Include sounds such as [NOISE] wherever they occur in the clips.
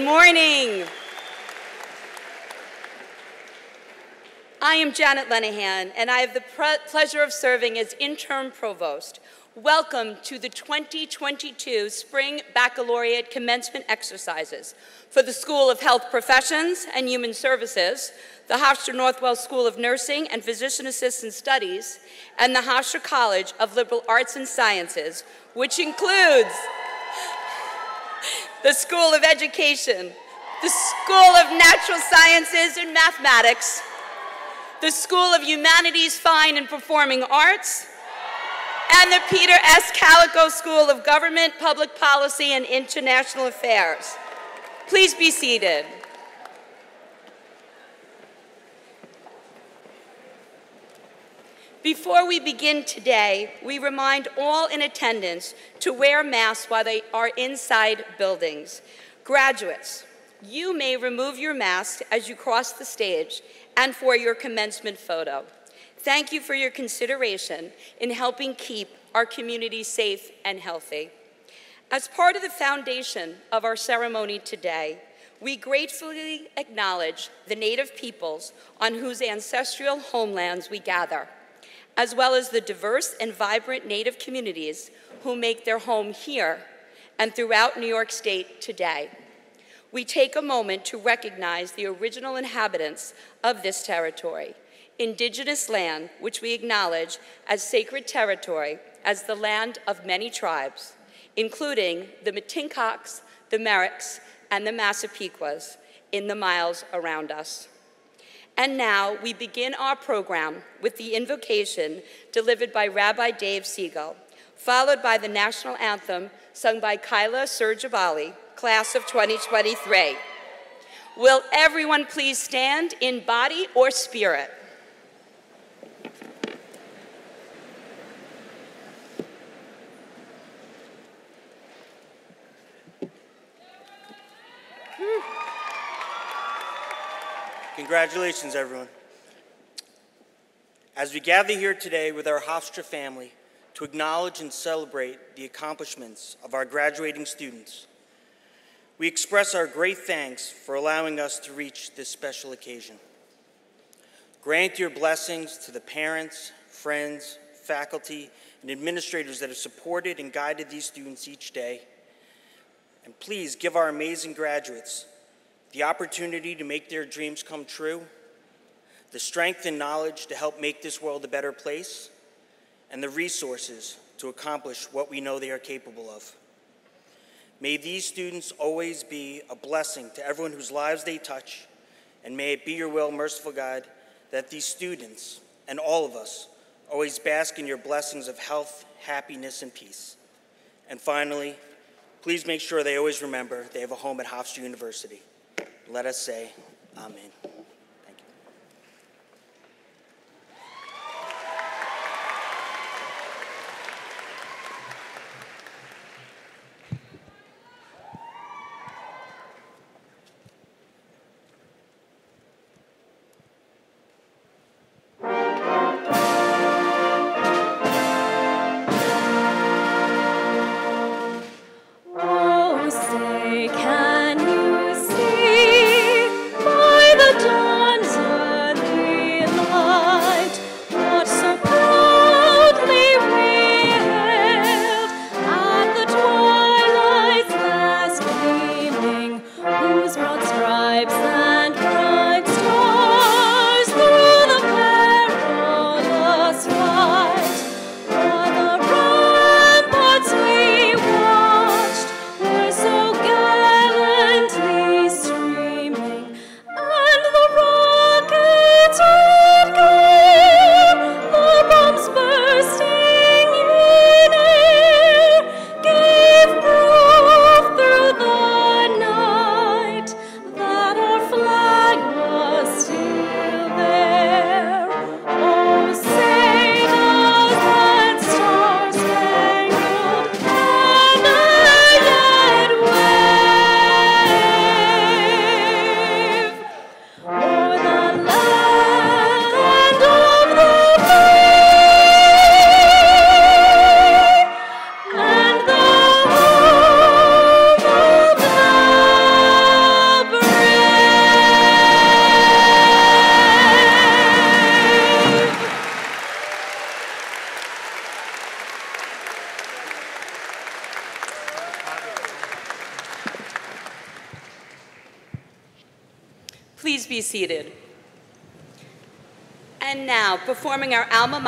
Good morning. I am Janet Lenaghan, and I have the pleasure of serving as interim provost. Welcome to the 2022 Spring Baccalaureate Commencement Exercises for the School of Health Professions and Human Services, the Hofstra Northwell School of Nursing and Physician Assistant Studies, and the Hofstra College of Liberal Arts and Sciences, which includes the School of Education, the School of Natural Sciences and Mathematics, the School of Humanities, Fine and Performing Arts, and the Peter S. Kalikow School of Government, Public Policy, and International Affairs. Please be seated. Before we begin today, we remind all in attendance to wear masks while they are inside buildings. Graduates, you may remove your mask as you cross the stage and for your commencement photo. Thank you for your consideration in helping keep our community safe and healthy. As part of the foundation of our ceremony today, we gratefully acknowledge the Native peoples on whose ancestral homelands we gather as well as the diverse and vibrant Native communities who make their home here and throughout New York State today. We take a moment to recognize the original inhabitants of this territory, indigenous land, which we acknowledge as sacred territory, as the land of many tribes, including the Matinecocks, the Merricks, and the Massapequas in the miles around us. And now we begin our program with the invocation delivered by Rabbi Dave Siegel, followed by the national anthem sung by Kyla Surjabali, class of 2023. Will everyone please stand in body or spirit? Congratulations, everyone. As we gather here today with our Hofstra family to acknowledge and celebrate the accomplishments of our graduating students, we express our great thanks for allowing us to reach this special occasion. Grant your blessings to the parents, friends, faculty, and administrators that have supported and guided these students each day. And please give our amazing graduates the opportunity to make their dreams come true, the strength and knowledge to help make this world a better place, and the resources to accomplish what we know they are capable of. May these students always be a blessing to everyone whose lives they touch, and may it be your will, merciful God, that these students and all of us always bask in your blessings of health, happiness, and peace. And finally, please make sure they always remember they have a home at Hofstra University. Let us say, Amen.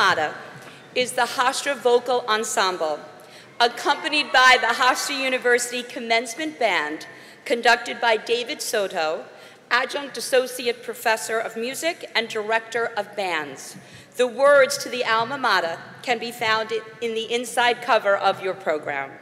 Mater is the Hofstra Vocal Ensemble, accompanied by the Hofstra University Commencement Band, conducted by David Soto, Adjunct Associate Professor of Music and Director of Bands. The words to the alma mater can be found in the inside cover of your program.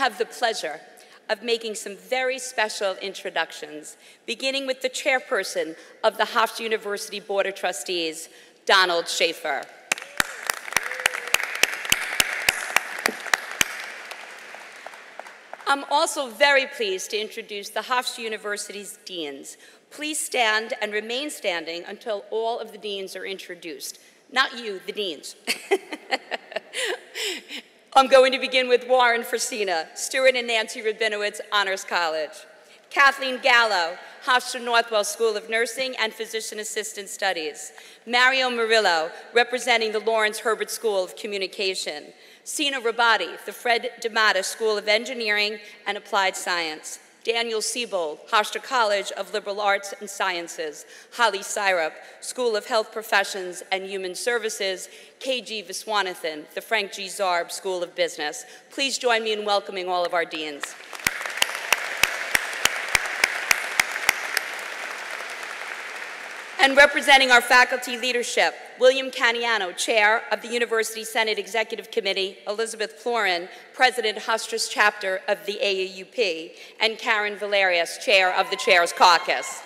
Have the pleasure of making some very special introductions, beginning with the chairperson of the Hofstra University Board of Trustees, Donald Schaefer. I'm also very pleased to introduce the Hofstra University's deans. Please stand and remain standing until all of the deans are introduced. Not you, the deans. [LAUGHS] I'm going to begin with Warren Frisina, Stuart and Nancy Rabinowitz Honors College. Kathleen Gallo, Hofstra Northwell School of Nursing and Physician Assistant Studies. Mario Murillo, representing the Lawrence Herbert School of Communication. Sina Rabbany, the Fred DeMatteis School of Engineering and Applied Science. Daniel Seabold, Hofstra College of Liberal Arts and Sciences, Holly Seirup, School of Health Professions and Human Services, KG Viswanathan, the Frank G. Zarb School of Business. Please join me in welcoming all of our deans. And representing our faculty leadership, William Caniano, Chair of the University Senate Executive Committee, Elizabeth Florin, President Hofstra's Chapter of the AAUP, and Karen Valerius, Chair of the Chairs Caucus.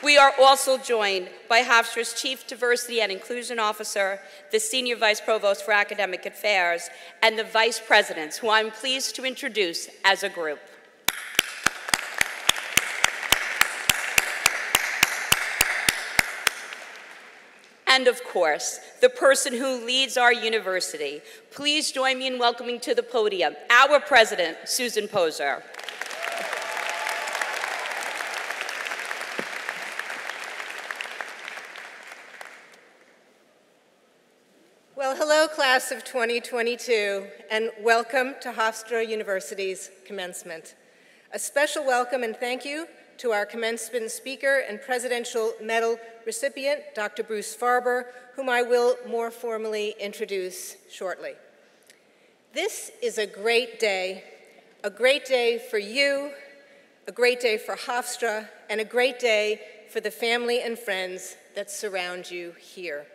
We are also joined by Hofstra's Chief Diversity and Inclusion Officer, the Senior Vice Provost for Academic Affairs, and the Vice Presidents, who I'm pleased to introduce as a group. And of course, the person who leads our university. Please join me in welcoming to the podium our president, Susan Poser. Well, hello, class of 2022, and welcome to Hofstra University's commencement. A special welcome and thank you to our commencement speaker and Presidential Medal recipient, Dr. Bruce Farber, whom I will more formally introduce shortly. This is a great day, a great day for you, a great day for Hofstra, and a great day for the family and friends that surround you here.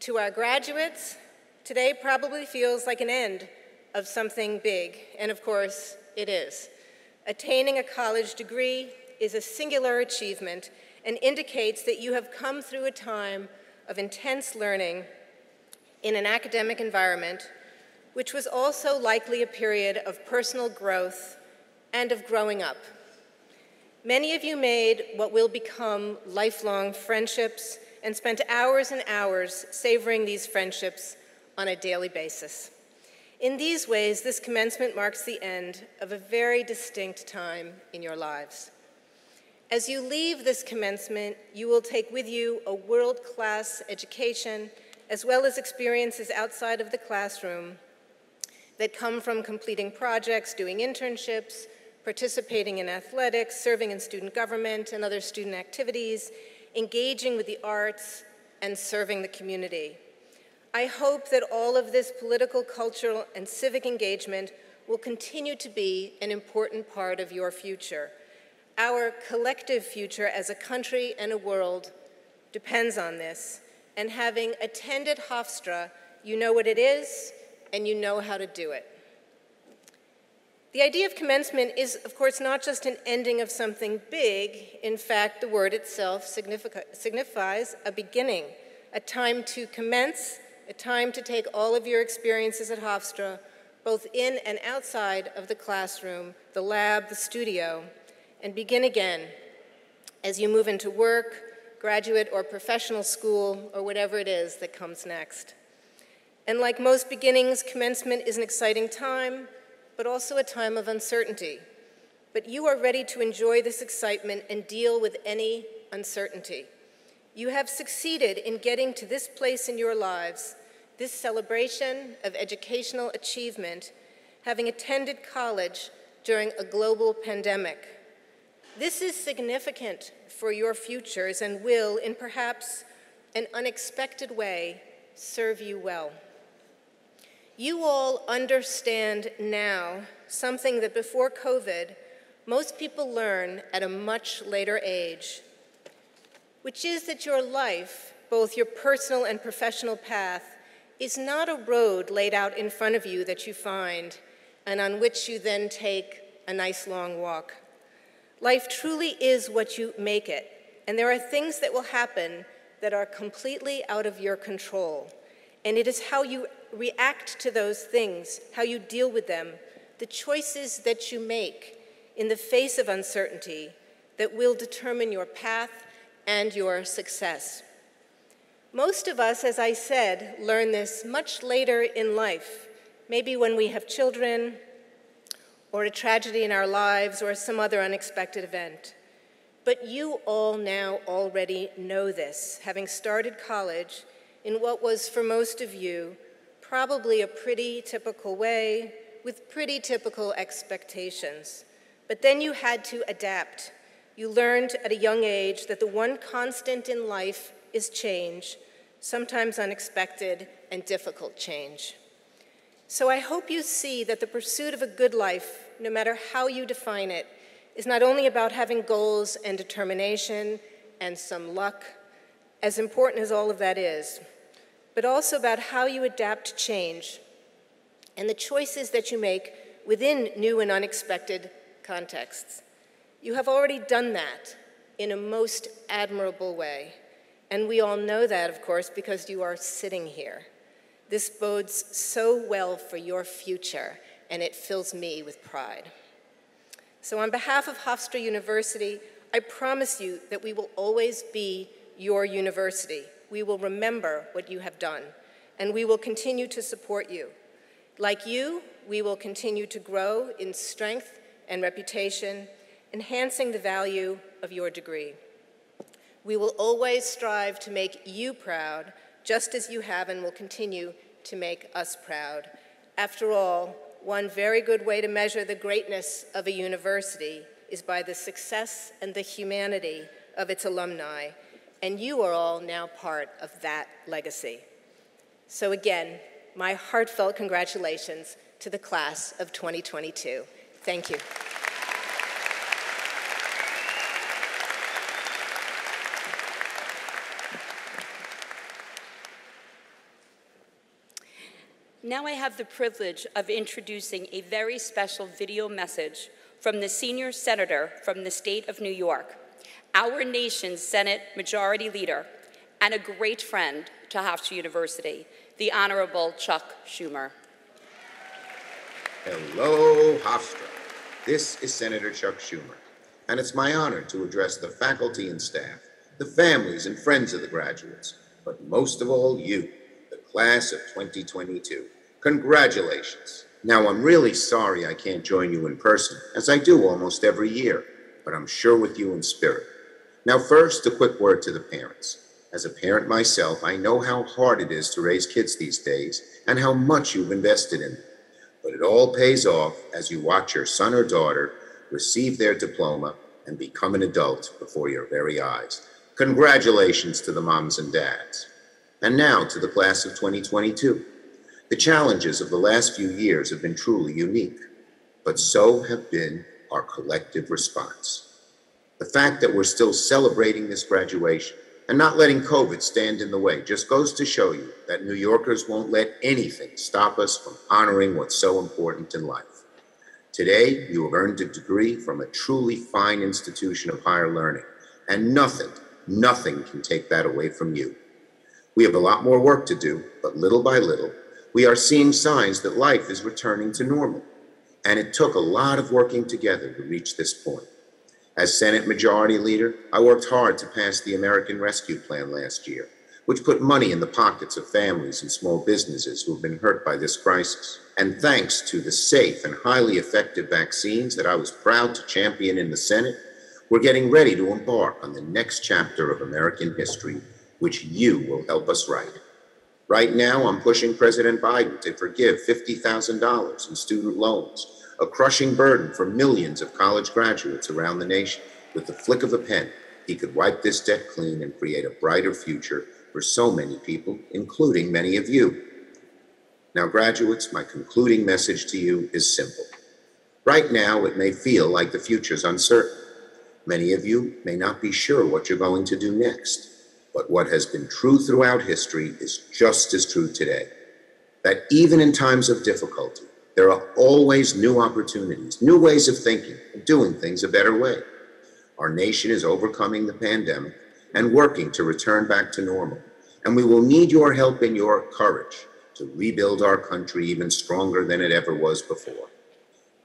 To our graduates, today probably feels like an end of something big, and of course, it is. Attaining a college degree is a singular achievement and indicates that you have come through a time of intense learning in an academic environment, which was also likely a period of personal growth and of growing up. Many of you made what will become lifelong friendships and spent hours and hours savoring these friendships on a daily basis. In these ways, this commencement marks the end of a very distinct time in your lives. As you leave this commencement, you will take with you a world-class education as well as experiences outside of the classroom that come from completing projects, doing internships, participating in athletics, serving in student government and other student activities, engaging with the arts, and serving the community. I hope that all of this political, cultural, and civic engagement will continue to be an important part of your future. Our collective future as a country and a world depends on this, and having attended Hofstra, you know what it is, and you know how to do it. The idea of commencement is, of course, not just an ending of something big. In fact, the word itself signifies a beginning, a time to commence, a time to take all of your experiences at Hofstra, both in and outside of the classroom, the lab, the studio, and begin again as you move into work, graduate or professional school, or whatever it is that comes next. And like most beginnings, commencement is an exciting time, but also a time of uncertainty. But you are ready to enjoy this excitement and deal with any uncertainty. You have succeeded in getting to this place in your lives, this celebration of educational achievement, having attended college during a global pandemic. This is significant for your futures and will, in perhaps an unexpected way, serve you well. You all understand now something that before COVID, most people learn at a much later age, which is that your life, both your personal and professional path, is not a road laid out in front of you that you find and on which you then take a nice long walk. Life truly is what you make it, and there are things that will happen that are completely out of your control. And it is how you react to those things, how you deal with them, the choices that you make in the face of uncertainty that will determine your path and your success. Most of us, as I said, learn this much later in life, maybe when we have children, or a tragedy in our lives, or some other unexpected event. But you all now already know this, having started college in what was, for most of you, probably a pretty typical way with pretty typical expectations. But then you had to adapt. You learned at a young age that the one constant in life is change, sometimes unexpected and difficult change. So I hope you see that the pursuit of a good life, no matter how you define it, is not only about having goals and determination and some luck, as important as all of that is, but also about how you adapt to change and the choices that you make within new and unexpected contexts. You have already done that in a most admirable way. And we all know that, of course, because you are sitting here. This bodes so well for your future, and it fills me with pride. So, on behalf of Hofstra University, I promise you that we will always be your university we will remember what you have done, and we will continue to support you. Like you, we will continue to grow in strength and reputation, enhancing the value of your degree. We will always strive to make you proud, just as you have and will continue to make us proud. After all, one very good way to measure the greatness of a university is by the success and the humanity of its alumni, and you are all now part of that legacy. So again, my heartfelt congratulations to the class of 2022. Thank you. Now I have the privilege of introducing a very special video message from the senior senator from the state of New York, our nation's Senate Majority Leader, and a great friend to Hofstra University, the Honorable Chuck Schumer. Hello, Hofstra. This is Senator Chuck Schumer, and it's my honor to address the faculty and staff, the families and friends of the graduates, but most of all, you, the class of 2022. Congratulations. Now, I'm really sorry I can't join you in person, as I do almost every year, but I'm sure with you in spirit. Now, first, a quick word to the parents. As a parent myself, I know how hard it is to raise kids these days and how much you've invested in them. But it all pays off as you watch your son or daughter receive their diploma and become an adult before your very eyes. Congratulations to the moms and dads. And now to the class of 2022. The challenges of the last few years have been truly unique, but so have been our collective response. The fact that we're still celebrating this graduation and not letting COVID stand in the way just goes to show you that New Yorkers won't let anything stop us from honoring what's so important in life. Today, you have earned a degree from a truly fine institution of higher learning, and nothing, nothing can take that away from you. We have a lot more work to do, but little by little, we are seeing signs that life is returning to normal. And it took a lot of working together to reach this point. As Senate Majority Leader, I worked hard to pass the American Rescue Plan last year, which put money in the pockets of families and small businesses who have been hurt by this crisis. And thanks to the safe and highly effective vaccines that I was proud to champion in the Senate, we're getting ready to embark on the next chapter of American history, which you will help us write. Right now, I'm pushing President Biden to forgive $50,000 in student loans, a crushing burden for millions of college graduates around the nation. With the flick of a pen, he could wipe this debt clean and create a brighter future for so many people, including many of you. Now, graduates, my concluding message to you is simple. Right now, it may feel like the future's uncertain. Many of you may not be sure what you're going to do next. But what has been true throughout history is just as true today. That even in times of difficulty, there are always new opportunities, new ways of thinking, and doing things a better way. Our nation is overcoming the pandemic and working to return back to normal. And we will need your help and your courage to rebuild our country even stronger than it ever was before.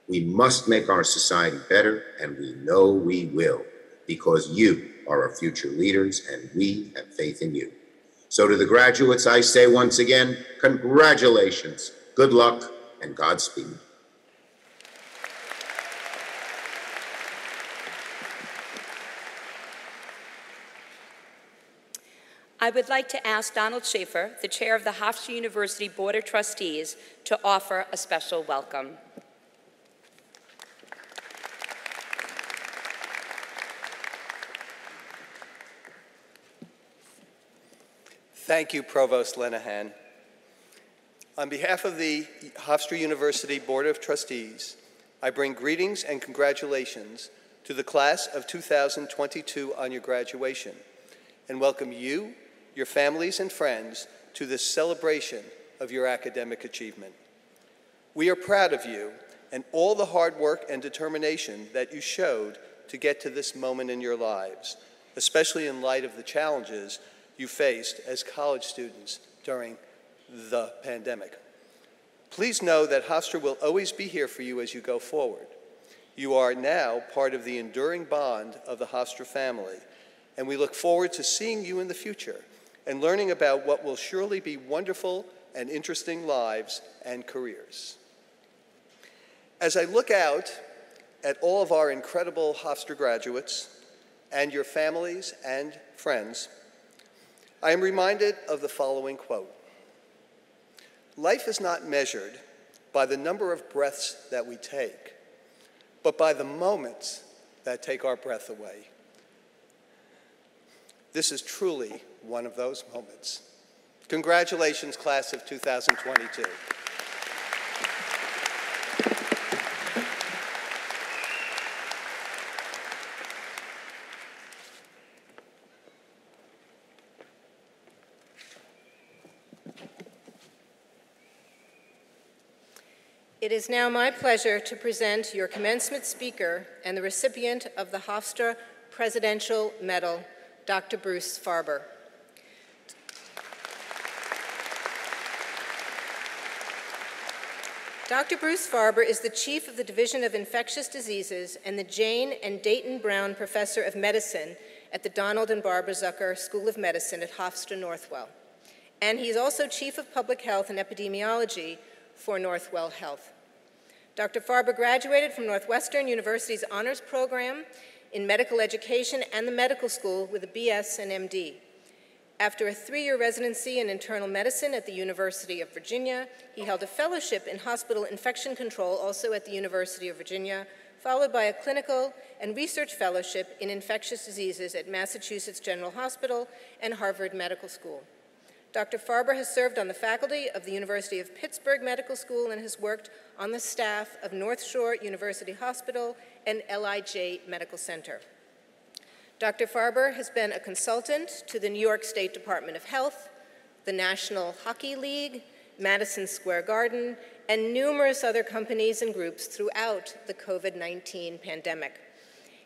We must make our society better, and we know we will, because you are our future leaders, and we have faith in you. So, to the graduates, I say once again, congratulations, good luck, and Godspeed. I would like to ask Donald Schaefer, the chair of the Hofstra University Board of Trustees, to offer a special welcome. Thank you, Provost Lenaghan. On behalf of the Hofstra University Board of Trustees, I bring greetings and congratulations to the class of 2022 on your graduation and welcome you, your families, and friends to this celebration of your academic achievement. We are proud of you and all the hard work and determination that you showed to get to this moment in your lives, especially in light of the challenges you faced as college students during the pandemic. Please know that Hofstra will always be here for you as you go forward. You are now part of the enduring bond of the Hofstra family, and we look forward to seeing you in the future and learning about what will surely be wonderful and interesting lives and careers. As I look out at all of our incredible Hofstra graduates and your families and friends, I am reminded of the following quote Life is not measured by the number of breaths that we take, but by the moments that take our breath away. This is truly one of those moments. Congratulations, class of 2022. It is now my pleasure to present your commencement speaker and the recipient of the Hofstra Presidential Medal, Dr. Bruce Farber. Dr. Bruce Farber is the chief of the Division of Infectious Diseases and the Jane and Dayton Brown Professor of Medicine at the Donald and Barbara Zucker School of Medicine at Hofstra Northwell. And he is also chief of public health and epidemiology for Northwell Health. Dr. Farber graduated from Northwestern University's honors program in medical education and the medical school with a BS and MD. After a three-year residency in internal medicine at the University of Virginia, he held a fellowship in hospital infection control also at the University of Virginia, followed by a clinical and research fellowship in infectious diseases at Massachusetts General Hospital and Harvard Medical School. Dr. Farber has served on the faculty of the University of Pittsburgh Medical School and has worked on the staff of North Shore University Hospital and LIJ Medical Center. Dr. Farber has been a consultant to the New York State Department of Health, the National Hockey League, Madison Square Garden, and numerous other companies and groups throughout the COVID-19 pandemic.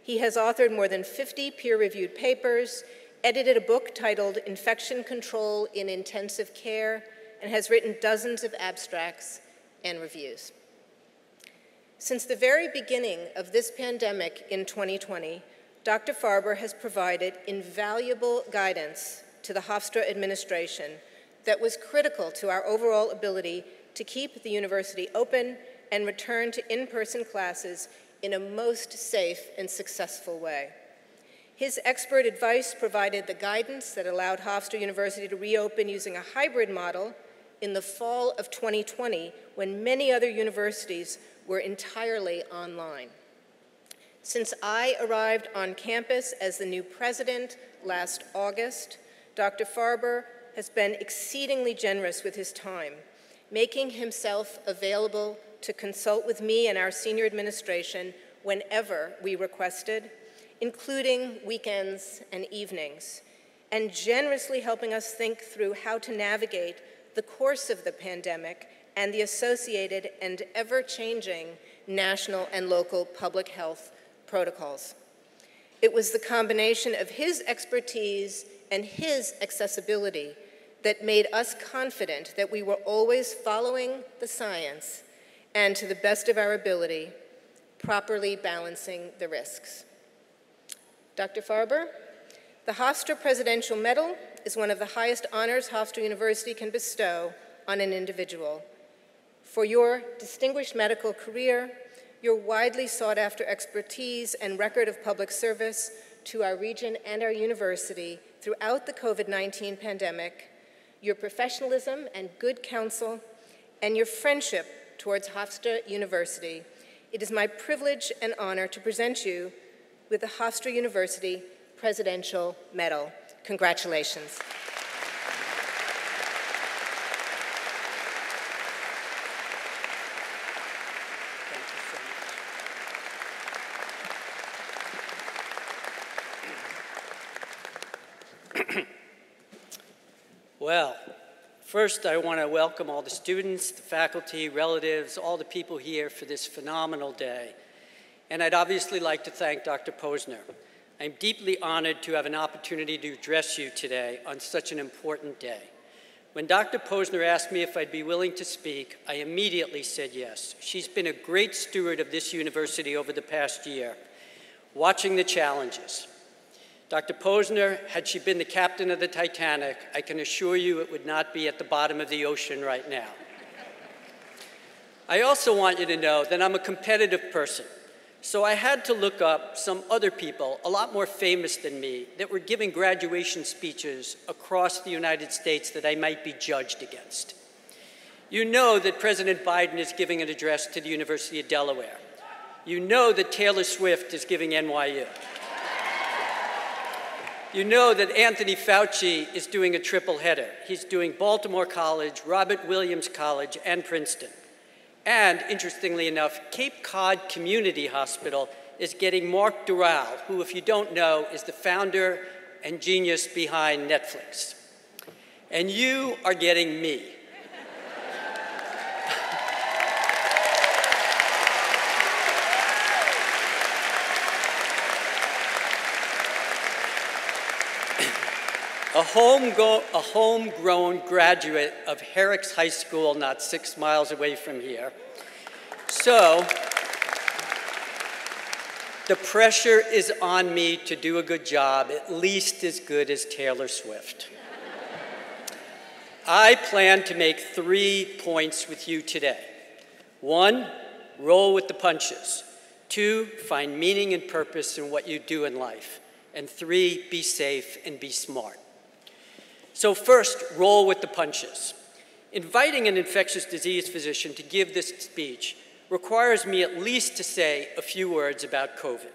He has authored more than 50 peer-reviewed papers edited a book titled Infection Control in Intensive Care, and has written dozens of abstracts and reviews. Since the very beginning of this pandemic in 2020, Dr. Farber has provided invaluable guidance to the Hofstra administration that was critical to our overall ability to keep the university open and return to in-person classes in a most safe and successful way. His expert advice provided the guidance that allowed Hofstra University to reopen using a hybrid model in the fall of 2020 when many other universities were entirely online. Since I arrived on campus as the new president last August, Dr. Farber has been exceedingly generous with his time, making himself available to consult with me and our senior administration whenever we requested including weekends and evenings, and generously helping us think through how to navigate the course of the pandemic and the associated and ever-changing national and local public health protocols. It was the combination of his expertise and his accessibility that made us confident that we were always following the science and, to the best of our ability, properly balancing the risks. Dr. Farber, the Hofstra Presidential Medal is one of the highest honors Hofstra University can bestow on an individual. For your distinguished medical career, your widely sought after expertise and record of public service to our region and our university throughout the COVID-19 pandemic, your professionalism and good counsel, and your friendship towards Hofstra University, it is my privilege and honor to present you with the Hofstra University Presidential Medal. Congratulations. Well, first I want to welcome all the students, the faculty, relatives, all the people here for this phenomenal day. And I'd obviously like to thank Dr. Posner. I'm deeply honored to have an opportunity to address you today on such an important day. When Dr. Posner asked me if I'd be willing to speak, I immediately said yes. She's been a great steward of this university over the past year, watching the challenges. Dr. Posner, had she been the captain of the Titanic, I can assure you it would not be at the bottom of the ocean right now. I also want you to know that I'm a competitive person. So I had to look up some other people, a lot more famous than me, that were giving graduation speeches across the United States that I might be judged against. You know that President Biden is giving an address to the University of Delaware. You know that Taylor Swift is giving NYU. You know that Anthony Fauci is doing a triple header. He's doing Baltimore College, Robert Williams College, and Princeton. And interestingly enough, Cape Cod Community Hospital is getting Mark Doral, who, if you don't know, is the founder and genius behind Netflix. And you are getting me. A, homegrown, a homegrown graduate of Herricks High School, not six miles away from here. So, the pressure is on me to do a good job, at least as good as Taylor Swift. I plan to make three points with you today. One, roll with the punches. Two, find meaning and purpose in what you do in life. And three, be safe and be smart. So, first, roll with the punches. Inviting an infectious disease physician to give this speech requires me at least to say a few words about COVID.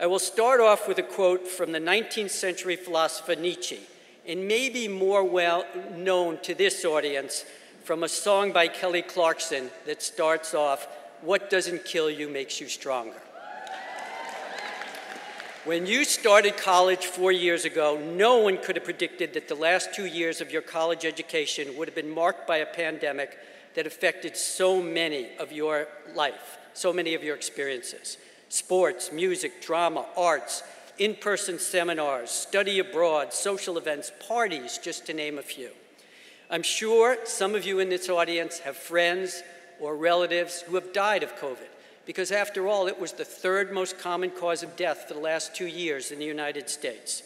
I will start off with a quote from the 19th century philosopher Nietzsche, and maybe more well known to this audience from a song by Kelly Clarkson that starts off, What doesn't kill you makes you stronger. When you started college four years ago, no one could have predicted that the last two years of your college education would have been marked by a pandemic that affected so many of your life, so many of your experiences sports, music, drama, arts, in person seminars, study abroad, social events, parties, just to name a few. I'm sure some of you in this audience have friends or relatives who have died of COVID, because after all, it was the third most common cause of death for the last two years in the United States.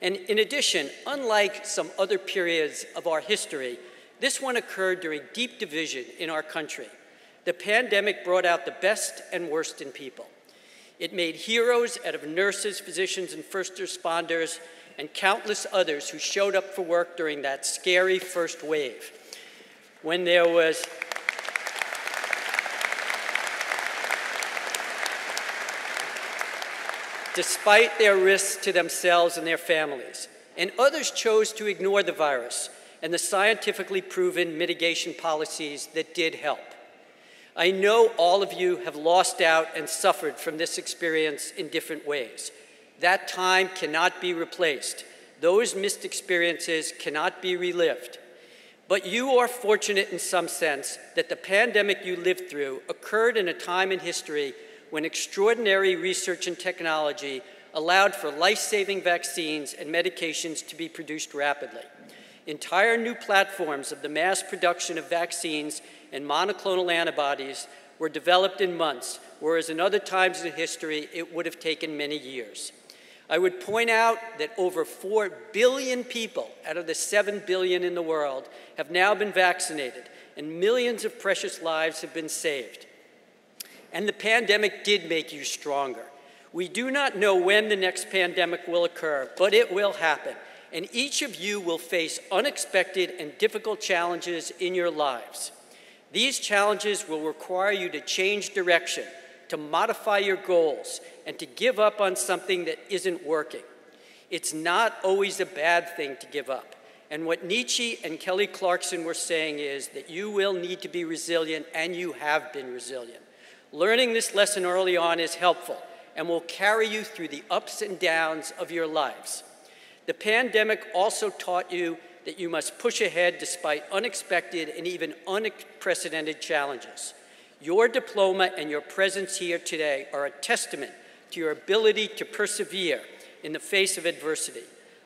And in addition, unlike some other periods of our history, this one occurred during deep division in our country. The pandemic brought out the best and worst in people. It made heroes out of nurses, physicians, and first responders, and countless others who showed up for work during that scary first wave. When there was despite their risks to themselves and their families. And others chose to ignore the virus and the scientifically proven mitigation policies that did help. I know all of you have lost out and suffered from this experience in different ways. That time cannot be replaced. Those missed experiences cannot be relived. But you are fortunate in some sense that the pandemic you lived through occurred in a time in history when extraordinary research and technology allowed for life saving vaccines and medications to be produced rapidly entire new platforms of the mass production of vaccines and monoclonal antibodies were developed in months, whereas in other times in history it would have taken many years. I would point out that over 4 billion people out of the 7 billion in the world have now been vaccinated, and millions of precious lives have been saved. And the pandemic did make you stronger. We do not know when the next pandemic will occur, but it will happen and each of you will face unexpected and difficult challenges in your lives. These challenges will require you to change direction, to modify your goals, and to give up on something that isn't working. It's not always a bad thing to give up. And what Nietzsche and Kelly Clarkson were saying is that you will need to be resilient, and you have been resilient. Learning this lesson early on is helpful and will carry you through the ups and downs of your lives. The pandemic also taught you that you must push ahead despite unexpected and even unprecedented challenges. Your diploma and your presence here today are a testament to your ability to persevere in the face of adversity.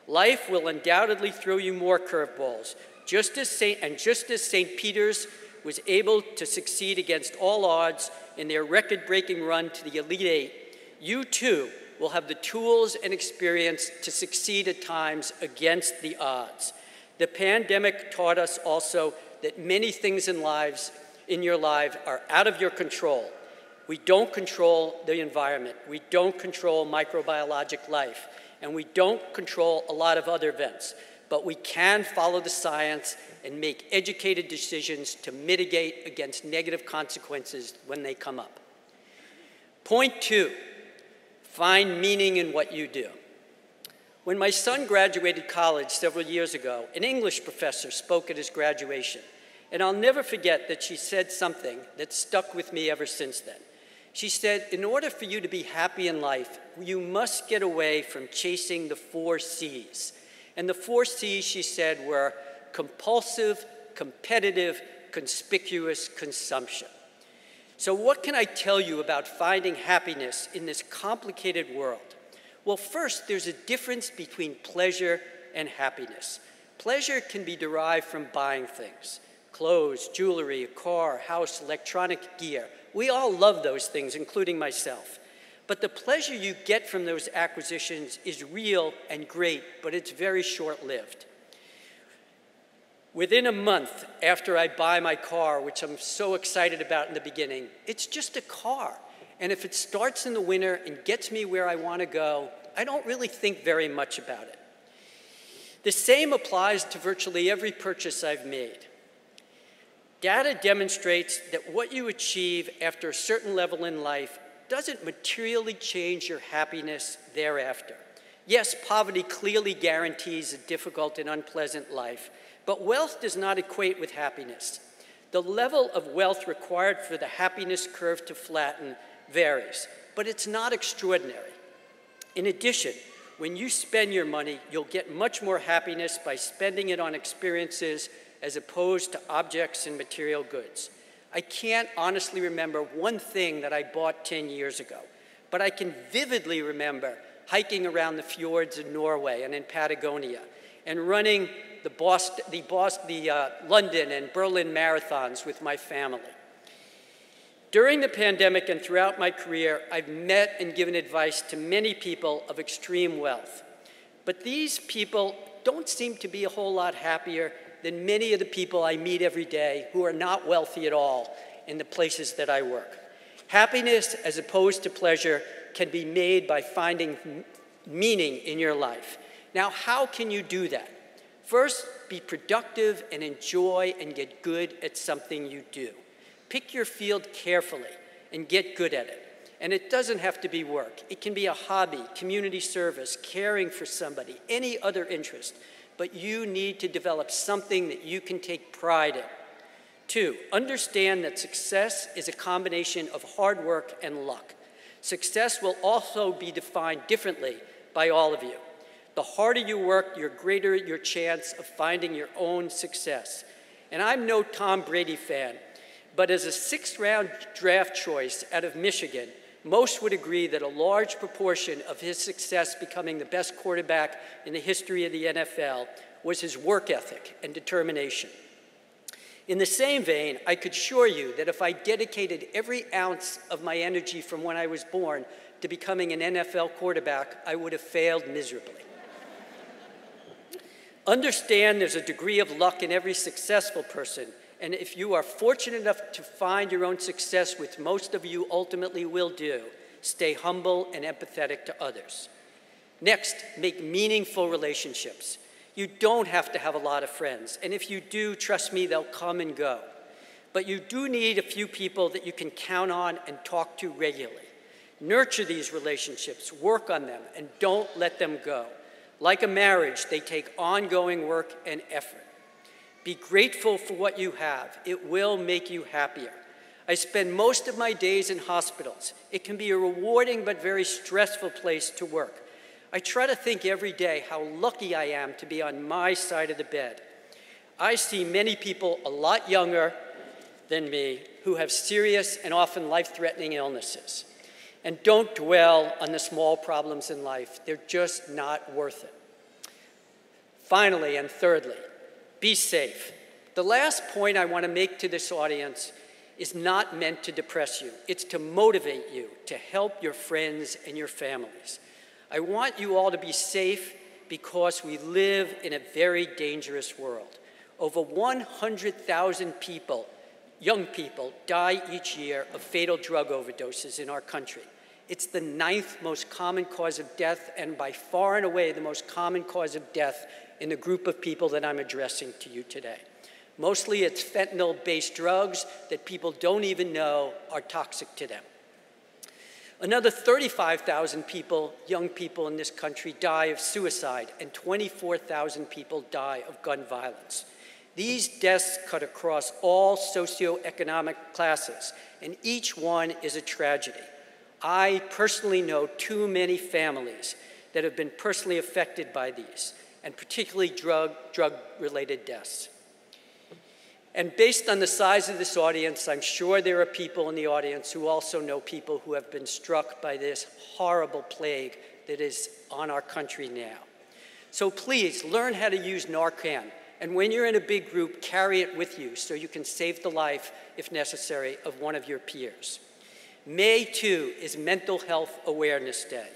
Life will undoubtedly throw you more curveballs, just as Saint, and just as St. Peter's was able to succeed against all odds in their record-breaking run to the Elite Eight, you too will have the tools and experience to succeed at times against the odds. The pandemic taught us also that many things in lives in your life are out of your control. We don't control the environment. We don't control microbiologic life. And we don't control a lot of other events. But we can follow the science and make educated decisions to mitigate against negative consequences when they come up. Point two, Find meaning in what you do. When my son graduated college several years ago, an English professor spoke at his graduation, and I'll never forget that she said something that stuck with me ever since then. She said, In order for you to be happy in life, you must get away from chasing the four C's. And the four C's, she said, were compulsive, competitive, conspicuous consumption. So, what can I tell you about finding happiness in this complicated world? Well, first, there's a difference between pleasure and happiness. Pleasure can be derived from buying things clothes, jewelry, a car, house, electronic gear. We all love those things, including myself. But the pleasure you get from those acquisitions is real and great, but it's very short lived. Within a month after I buy my car, which I'm so excited about in the beginning, it's just a car. And if it starts in the winter and gets me where I want to go, I don't really think very much about it. The same applies to virtually every purchase I've made. Data demonstrates that what you achieve after a certain level in life doesn't materially change your happiness thereafter. Yes, poverty clearly guarantees a difficult and unpleasant life, but wealth does not equate with happiness. The level of wealth required for the happiness curve to flatten varies, but it's not extraordinary. In addition, when you spend your money, you'll get much more happiness by spending it on experiences as opposed to objects and material goods. I can't honestly remember one thing that I bought 10 years ago, but I can vividly remember hiking around the fjords in Norway and in Patagonia and running the, Boston, the, Boston, the uh, London and Berlin marathons with my family. During the pandemic and throughout my career, I've met and given advice to many people of extreme wealth. But these people don't seem to be a whole lot happier than many of the people I meet every day who are not wealthy at all in the places that I work. Happiness, as opposed to pleasure, can be made by finding meaning in your life. Now, how can you do that? First, be productive and enjoy and get good at something you do. Pick your field carefully and get good at it. And it doesn't have to be work. It can be a hobby, community service, caring for somebody, any other interest. But you need to develop something that you can take pride in. Two, understand that success is a combination of hard work and luck. Success will also be defined differently by all of you. The harder you work, your greater your chance of finding your own success. And I'm no Tom Brady fan, but as a sixth round draft choice out of Michigan, most would agree that a large proportion of his success becoming the best quarterback in the history of the NFL was his work ethic and determination. In the same vein, I could assure you that if I dedicated every ounce of my energy from when I was born to becoming an NFL quarterback, I would have failed miserably. Understand there's a degree of luck in every successful person, and if you are fortunate enough to find your own success, which most of you ultimately will do, stay humble and empathetic to others. Next, make meaningful relationships. You don't have to have a lot of friends, and if you do, trust me, they'll come and go. But you do need a few people that you can count on and talk to regularly. Nurture these relationships, work on them, and don't let them go. Like a marriage, they take ongoing work and effort. Be grateful for what you have. It will make you happier. I spend most of my days in hospitals. It can be a rewarding but very stressful place to work. I try to think every day how lucky I am to be on my side of the bed. I see many people a lot younger than me who have serious and often life threatening illnesses. And don't dwell on the small problems in life, they're just not worth it. Finally, and thirdly, be safe. The last point I want to make to this audience is not meant to depress you, it's to motivate you to help your friends and your families. I want you all to be safe because we live in a very dangerous world. Over 100,000 people young people die each year of fatal drug overdoses in our country. It's the ninth most common cause of death, and by far and away the most common cause of death in the group of people that I'm addressing to you today. Mostly it's fentanyl based drugs that people don't even know are toxic to them. Another 35,000 people, young people in this country, die of suicide, and 24,000 people die of gun violence. These deaths cut across all socioeconomic classes, and each one is a tragedy. I personally know too many families that have been personally affected by these, and particularly drug, drug-related deaths. And based on the size of this audience, I'm sure there are people in the audience who also know people who have been struck by this horrible plague that is on our country now. So please learn how to use Narcan. And when you're in a big group, carry it with you so you can save the life, if necessary, of one of your peers. May 2 is Mental Health Awareness Day.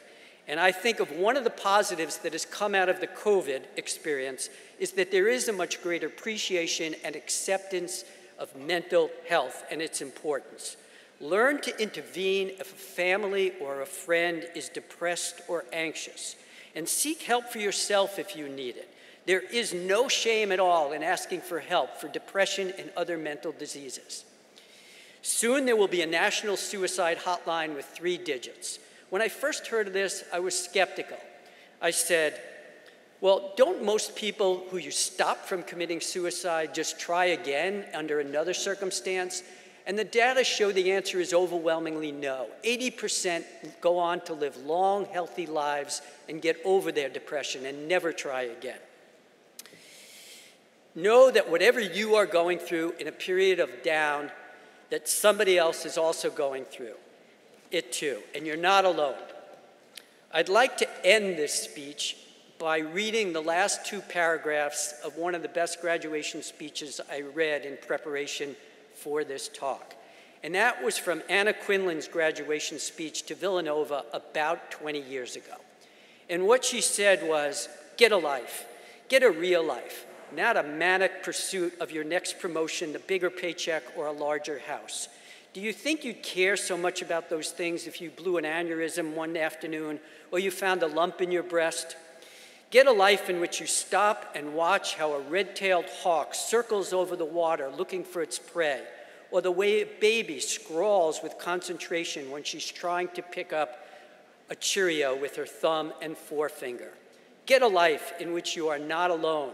And I think of one of the positives that has come out of the COVID experience is that there is a much greater appreciation and acceptance of mental health and its importance. Learn to intervene if a family or a friend is depressed or anxious, and seek help for yourself if you need it. There is no shame at all in asking for help for depression and other mental diseases. Soon there will be a national suicide hotline with three digits. When I first heard of this, I was skeptical. I said, well, don't most people who you stop from committing suicide just try again under another circumstance? And the data show the answer is overwhelmingly no. 80% go on to live long, healthy lives and get over their depression and never try again. Know that whatever you are going through in a period of down, that somebody else is also going through it too, and you're not alone. I'd like to end this speech by reading the last two paragraphs of one of the best graduation speeches I read in preparation for this talk. And that was from Anna Quindlen's graduation speech to Villanova about 20 years ago. And what she said was, get a life, get a real life, not a manic pursuit of your next promotion, the bigger paycheck, or a larger house. Do you think you'd care so much about those things if you blew an aneurysm one afternoon or you found a lump in your breast? Get a life in which you stop and watch how a red tailed hawk circles over the water looking for its prey, or the way a baby scrawls with concentration when she's trying to pick up a Cheerio with her thumb and forefinger. Get a life in which you are not alone.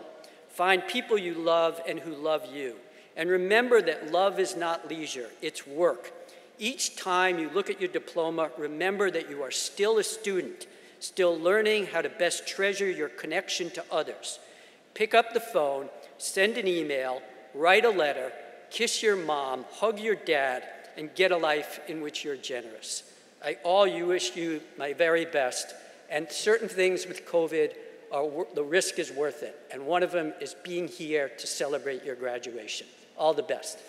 Find people you love and who love you. And remember that love is not leisure, it's work. Each time you look at your diploma, remember that you are still a student, still learning how to best treasure your connection to others. Pick up the phone, send an email, write a letter, kiss your mom, hug your dad, and get a life in which you're generous. I all you wish you my very best, and certain things with COVID are the risk is worth it, and one of them is being here to celebrate your graduation. All the best.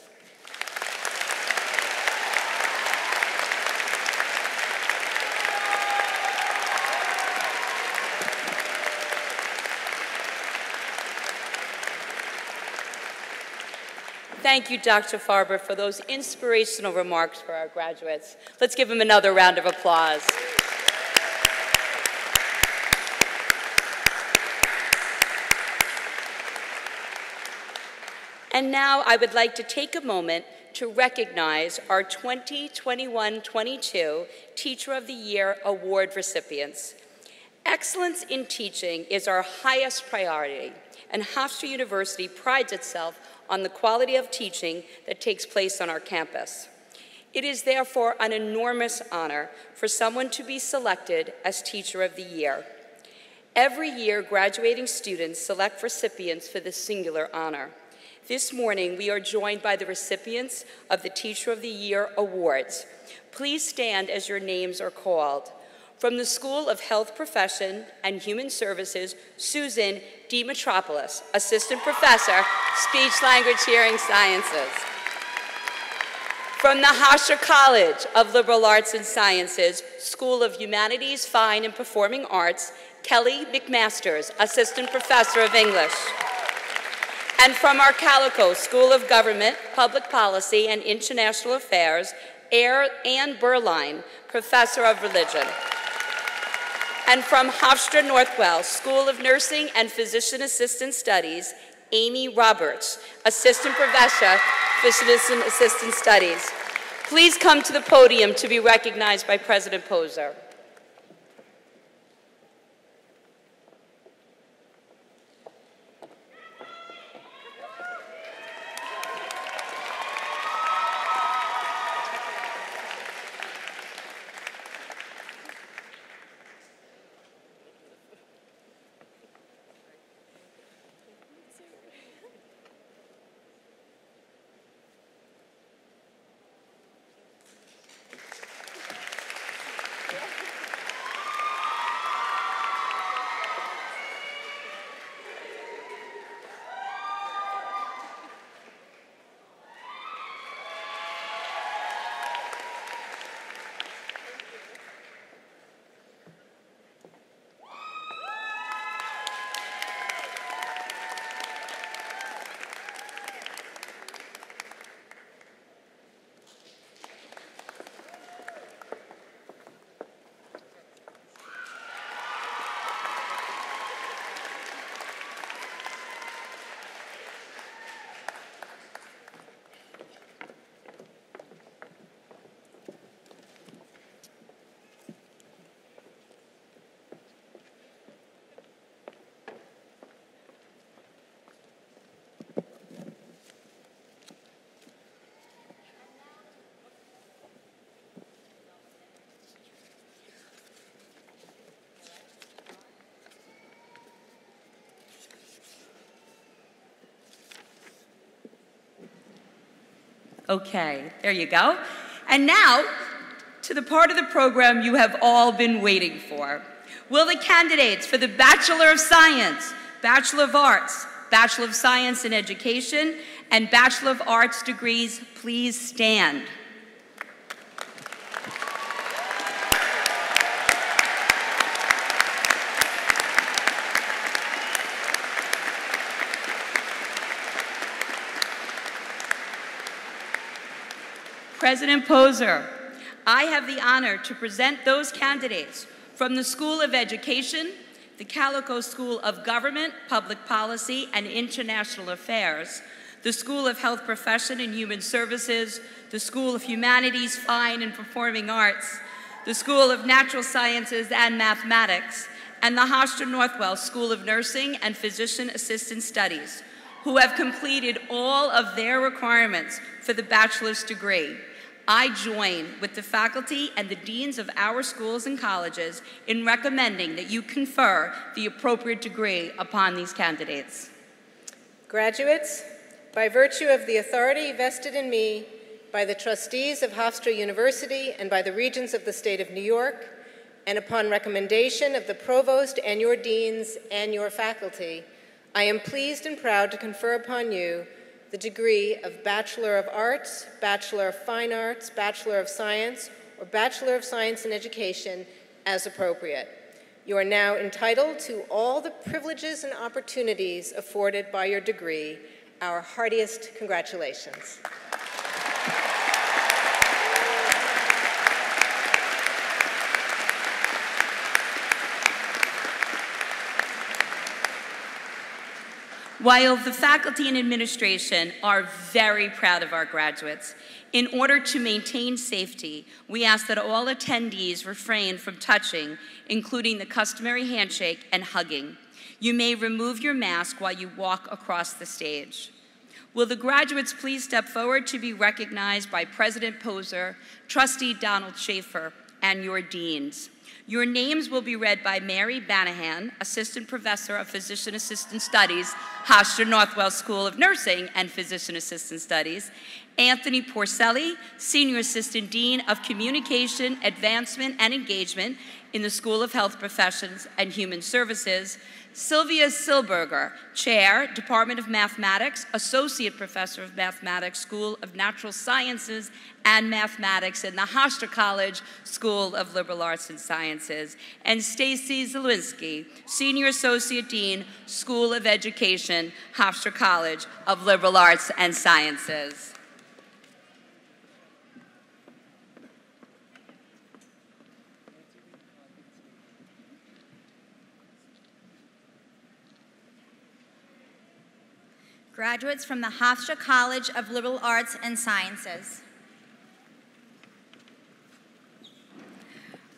Thank you, Dr. Farber, for those inspirational remarks for our graduates. Let's give him another round of applause. And now I would like to take a moment to recognize our 2021-22 Teacher of the Year Award recipients. Excellence in teaching is our highest priority, and Hofstra University prides itself on the quality of teaching that takes place on our campus. It is therefore an enormous honor for someone to be selected as Teacher of the Year. Every year, graduating students select recipients for this singular honor. This morning, we are joined by the recipients of the Teacher of the Year Awards. Please stand as your names are called. From the School of Health Profession and Human Services, Susan Demetropoulos, Assistant Professor, Speech Language Hearing Sciences. From the Hofstra College of Liberal Arts and Sciences, School of Humanities, Fine and Performing Arts, Kelly McMasters, Assistant Professor of English and from our Kalikow School of Government, Public Policy, and International Affairs, Ann Burlein, Professor of Religion. And from Hofstra Northwell School of Nursing and Physician Assistant Studies, Amy Roberts, Assistant Professor, Physician Assistant Studies. please come to the podium to be recognized by President Poser. Okay, there you go. And now, to the part of the program you have all been waiting for. Will the candidates for the Bachelor of Science, Bachelor of Arts, Bachelor of Science in Education, and Bachelor of Arts degrees please stand? President Poser, I have the honor to present those candidates from the School of Education, the Kalikow School of Government, Public Policy, and International Affairs, the School of Health Profession and Human Services, the School of Humanities, Fine and Performing Arts, the School of Natural Sciences and Mathematics, and the Hofstra Northwell School of Nursing and Physician Assistant Studies, who have completed all of their requirements for the bachelor's degree. I join with the faculty and the deans of our schools and colleges in recommending that you confer the appropriate degree upon these candidates. Graduates, by virtue of the authority vested in me by the trustees of Hofstra University and by the regents of the state of New York, and upon recommendation of the provost and your deans and your faculty, I am pleased and proud to confer upon you the degree of Bachelor of Arts, Bachelor of Fine Arts, Bachelor of Science, or Bachelor of Science in Education as appropriate. You are now entitled to all the privileges and opportunities afforded by your degree. Our heartiest congratulations. While the faculty and administration are very proud of our graduates, in order to maintain safety, we ask that all attendees refrain from touching, including the customary handshake and hugging. You may remove your mask while you walk across the stage. Will the graduates please step forward to be recognized by President Poser, Trustee Donald Schaefer, and your deans. Your names will be read by Mary Banahan, Assistant Professor of Physician Assistant Studies, Hofstra Northwell School of Nursing and Physician Assistant Studies, Anthony Porcelli, Senior Assistant Dean of Communication, Advancement, and Engagement in the School of Health Professions and Human Services, Sylvia Silberger, Chair, Department of Mathematics, Associate Professor of Mathematics, School of Natural Sciences and Mathematics in the Hofstra College School of Liberal Arts and Sciences, and Stacy Zelwinski, Senior Associate Dean, School of Education, Hofstra College of Liberal Arts and Sciences. graduates from the Hofstra College of Liberal Arts and Sciences.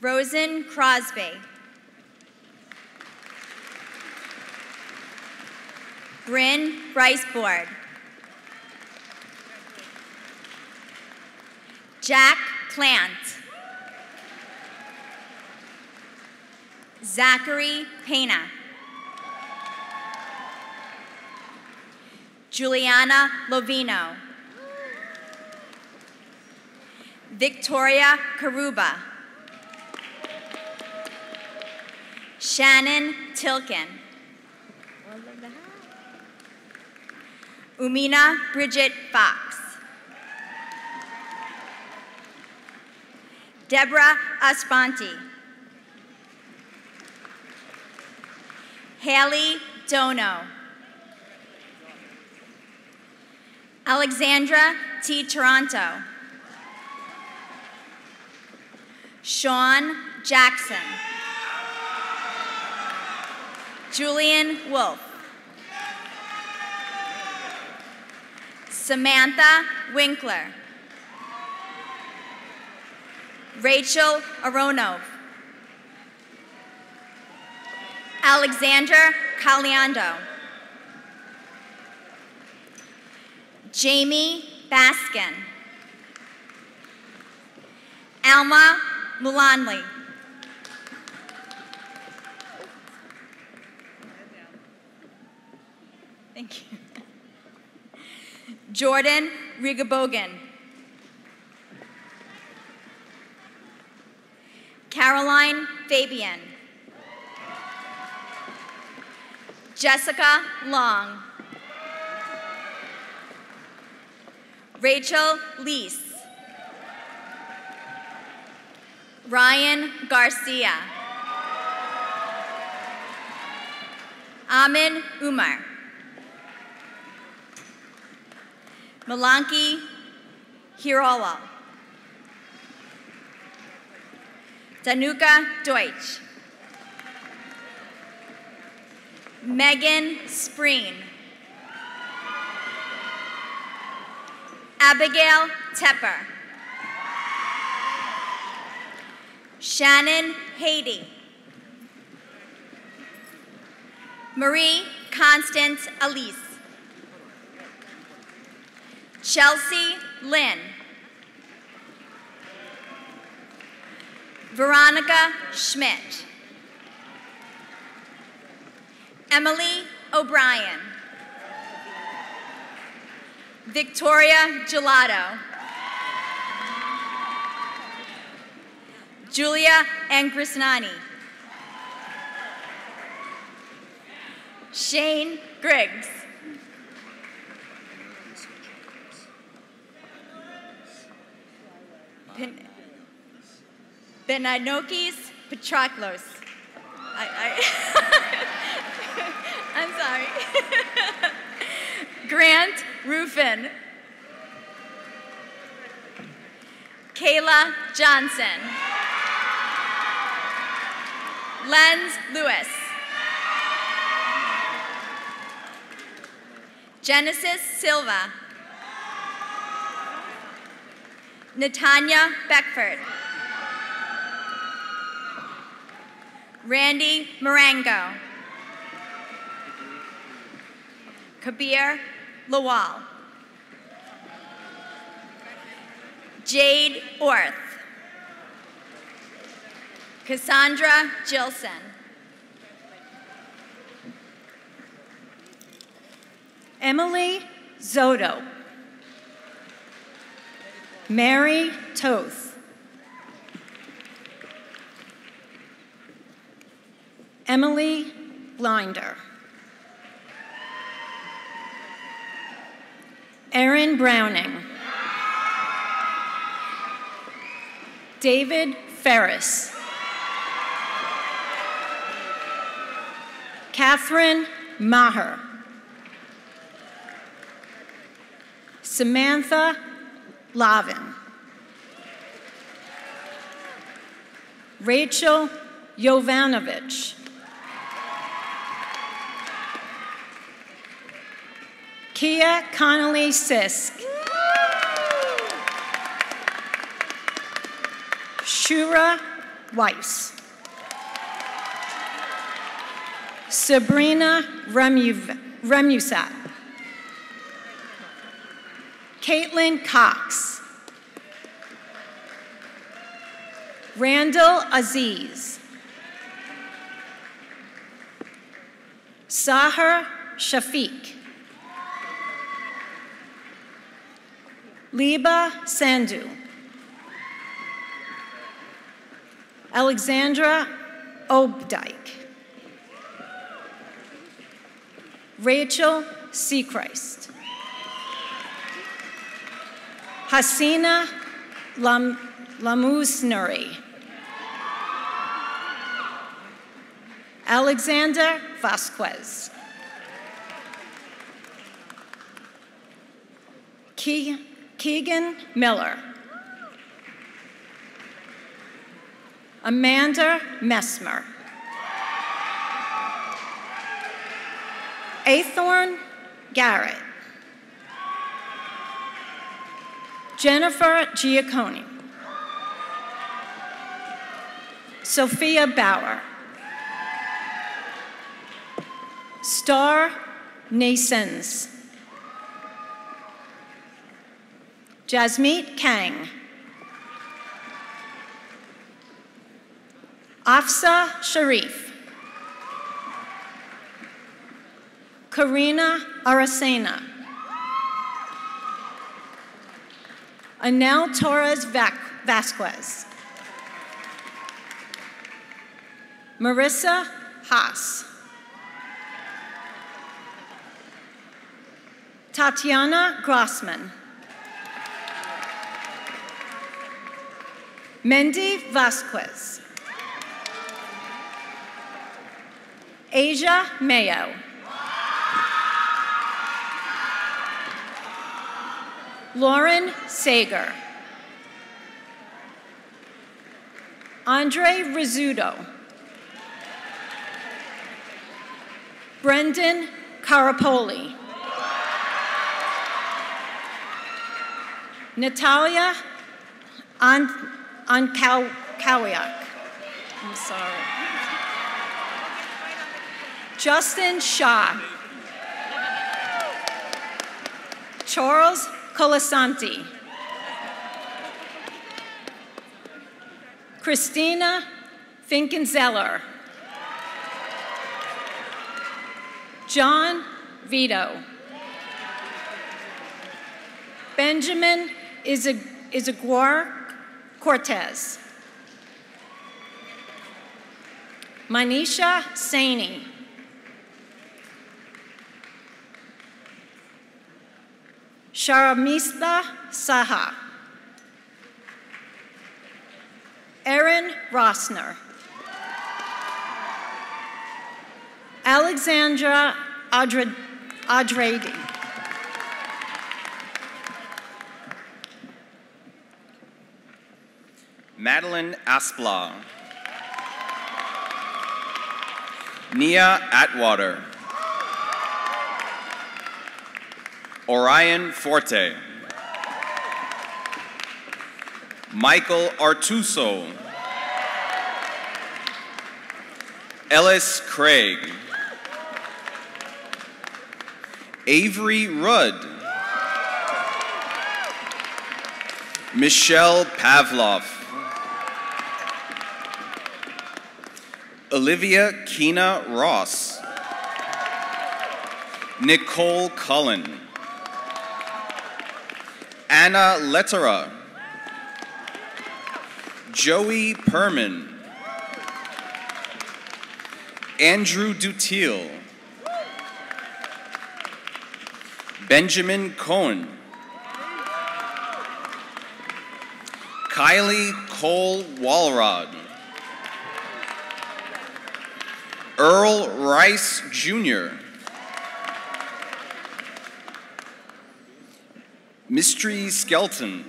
Rosen Crosby. Bryn Riceboard. Jack Plant. Zachary Pena. Juliana Lovino. Victoria Karuba. Shannon Tilkin. Umina Bridget Fox. Deborah Aspanti. Haley Dono. Alexandra T. Toronto. Sean Jackson. Julian Wolf. Samantha Winkler. Rachel Aronov. Alexandra Caliando. Jamie Baskin. Alma Mulanley. Thank you. Jordan Rigabogan. Caroline Fabian. Jessica Long. Rachel Leese. Ryan Garcia. Amin Umar. Malanki Hirola. Danuka Deutsch. Megan Spreen. Abigail Tepper. Shannon Haiti. Marie Constance Elise. Chelsea Lynn. Veronica Schmidt. Emily O'Brien. Victoria Gelato. Julia Angrisnani. Shane Griggs. Ben- Benanokis Patroklos. I, I [LAUGHS] I'm sorry. [LAUGHS] Grant Rufin. Kayla Johnson. Lenz Lewis. Genesis Silva. Natanya Beckford. Randy Marango. Kabir Lawal. Jade Orth. Cassandra Gilson. Emily Zoto. Mary Toth. Emily Blinder. Erin Browning. David Ferris. Catherine Maher. Samantha Lavin. Rachel Jovanovich. Kia Connolly Sisk. Shura Weiss. Sabrina Remusat. Caitlin Cox. Randall Aziz. Sahar Shafiq. Liba Sandhu. Alexandra Obdike. Rachel Seachrist. Hasina Lam- Lamusnuri. Alexander Vasquez. Ke- Keegan Miller. Amanda Messmer. Athorn Garrett. Jennifer Giacconi. Sophia Bauer. Star Nasons. Jasmeet Kang. Afsa Sharif. Karina Aracena. Anel Torres Vasquez. Marissa Haas. Tatiana Grossman. Mendy Vasquez. Asia Mayo. Lauren Sager. Andre Rizzuto. Brendan Carapoli. Natalia An- Ankawiak. I'm sorry. Justin Shaw. Charles Colasanti. Christina Finkenzeller. John Vito. Benjamin Izag- Izaguar Cortez. Manisha Saini. Sharamista Saha. Erin Rossner. Alexandra Adra-. Madeline Aspla. Nia Atwater. Orion Forte. Michael Artuso. Ellis Craig. Avery Rudd. Michelle Pavlov. Olivia Kina Ross. Nicole Cullen. Anna Lettera. Joey Perman. Andrew Dutil. Benjamin Cohen. Kylie Cole Walrod. Earl Rice Jr. Mystery Skelton.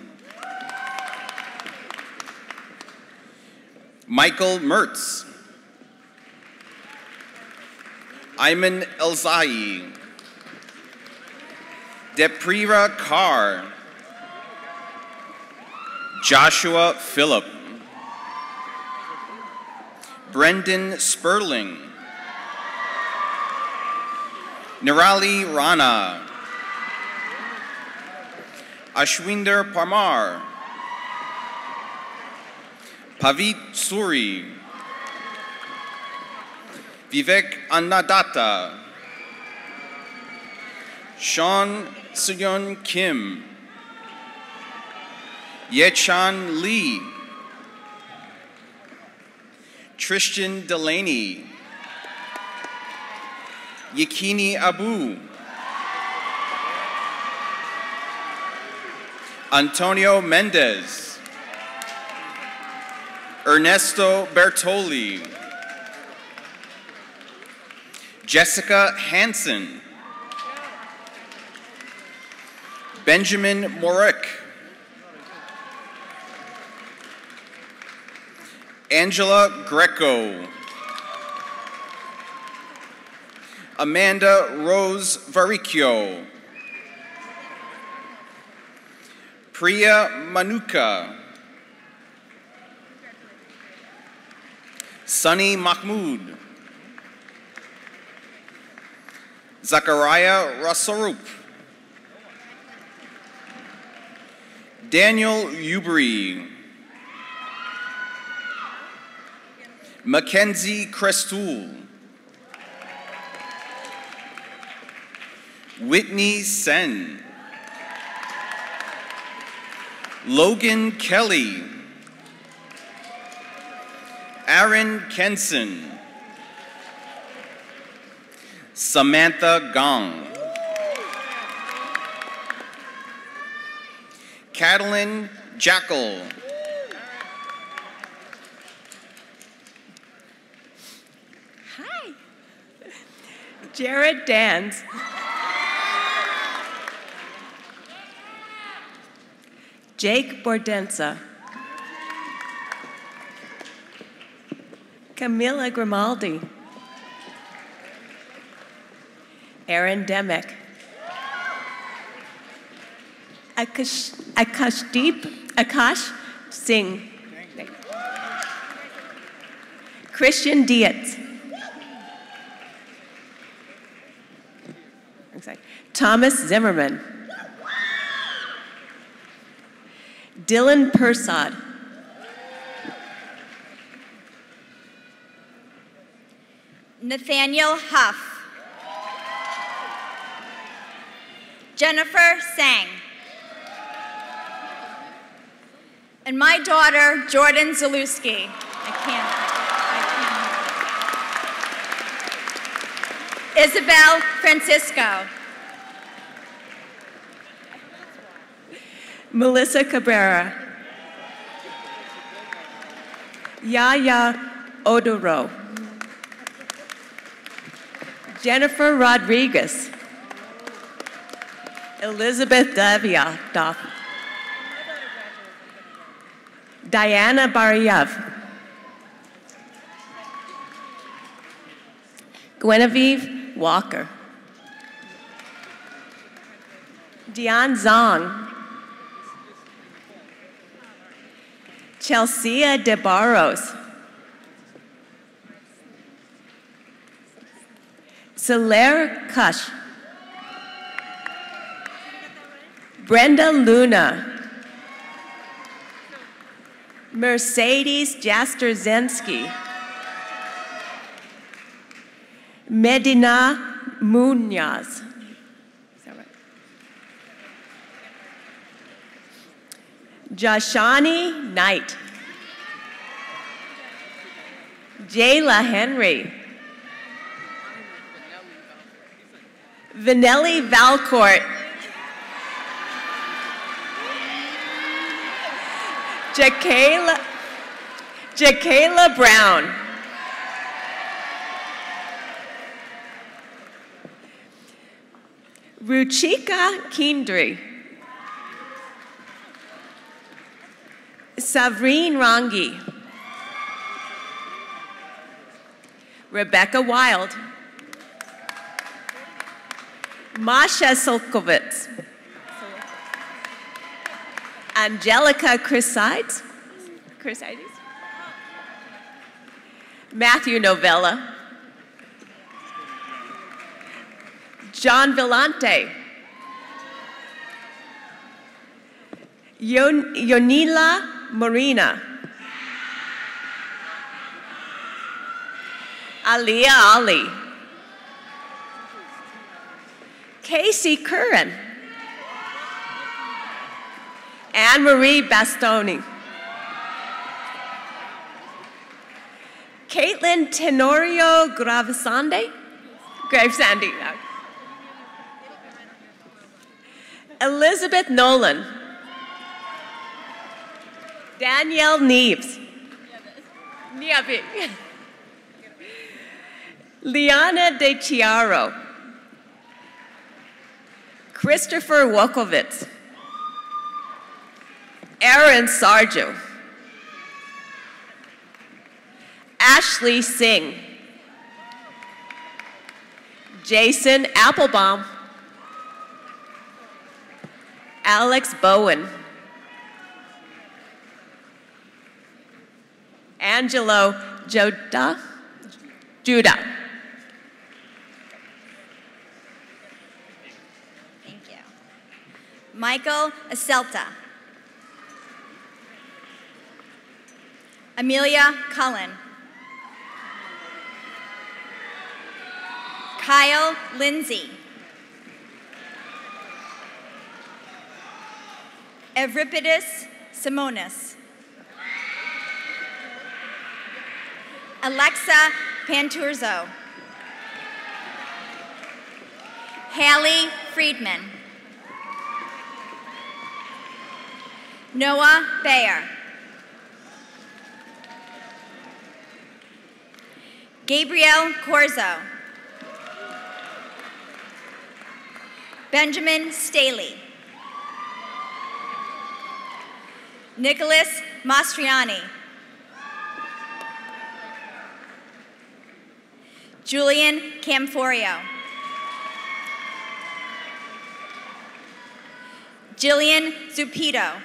Michael Mertz. Ayman Elzai. Deprira Carr. Joshua Phillip. Brendan Sperling. Nirali Rana. Ashwinder Parmar. Pavit Suri. Vivek Annadatta. Sean Seon Kim. Yechan Lee. Tristan Delaney. Yakini Abu. Antonio Mendez. Ernesto Bertoli. Jessica Hansen. Benjamin Morick. Angela Greco. Amanda Rose Varicchio. Priya Manuka. Sunny Mahmood. Zachariah Rasarup. Daniel Ubri. Mackenzie Crestool. Whitney Sen. Logan Kelly. Aaron Kenson. Samantha Gong. Catalin Jackal. Hi. Jared Dans. Jake Bordenza. Camilla Grimaldi. Aaron Demick. Akash, Akashdeep Akash Singh. Christian Dietz. Thomas Zimmerman. Dylan Persad. Nathaniel Huff. Jennifer Sang. And my daughter, Jordan Zalewski. I can't. Isabel Francisco. Melissa Cabrera. Yaya Odoro. Jennifer Rodriguez. Elizabeth Davidoff. Diana Bariev. Guinevere Walker. Dion Zong. Chelsea DeBarros. Soler Kush. Brenda Luna. Mercedes Jastrzenski. Medina Munoz. Is that right? Joshani Knight. Jayla Henry. Vanelli Valcourt. Jakayla, Jakayla Brown. Ruchika Kindri. Savreen Rangi. Rebecca Wild. Masha Solkovitz. Angelica Chrysides. Chrysides. Matthew Novella, John Villante, Yon- Yonila Marina, Aliyah Ali, Casey Curran, Anne Marie Bastoni. Caitlin Tenorio Gravesande? Gravesande. Elizabeth Nolan. Danielle Neves. Nieves. Liana De Chiaro. Christopher Wokovitz. Aaron Sarjo. Ashley Singh. Jason Applebaum. Alex Bowen. Angelo Joda. Judah. Thank you. Michael Aselta. Amelia Cullen. Kyle Lindsay. Evripidis Simonis. Alexa Panturzo. Haley Friedman. Noah Bayer. Gabriel Corzo. Benjamin Staley. Nicholas Mastriani. Julian Camforio. Jillian Zupito.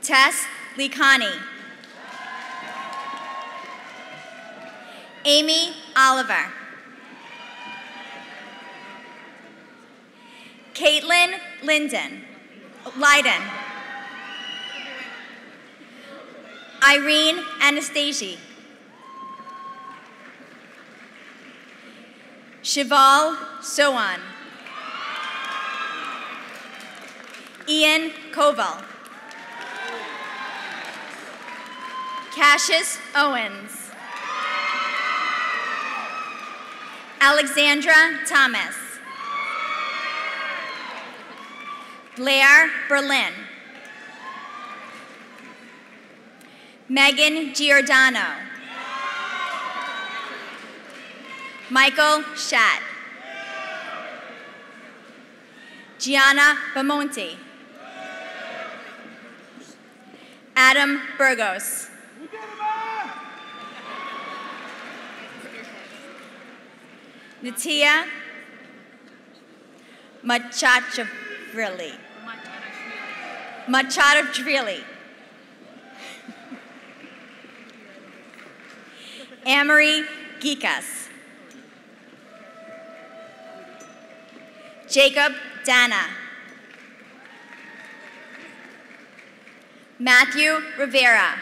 Tess Likani. Amy Oliver. Caitlin Linden. Leiden. Irene Anastasi. Shival Sowan. Ian Koval. Cassius Owens. Alexandra Thomas. Blair Berlin. Megan Giordano. Michael Schatt. Gianna Bamonti. Adam Burgos. Natia Machachavili. Machadavili. Amory Gikas. Jacob Dana. Matthew Rivera.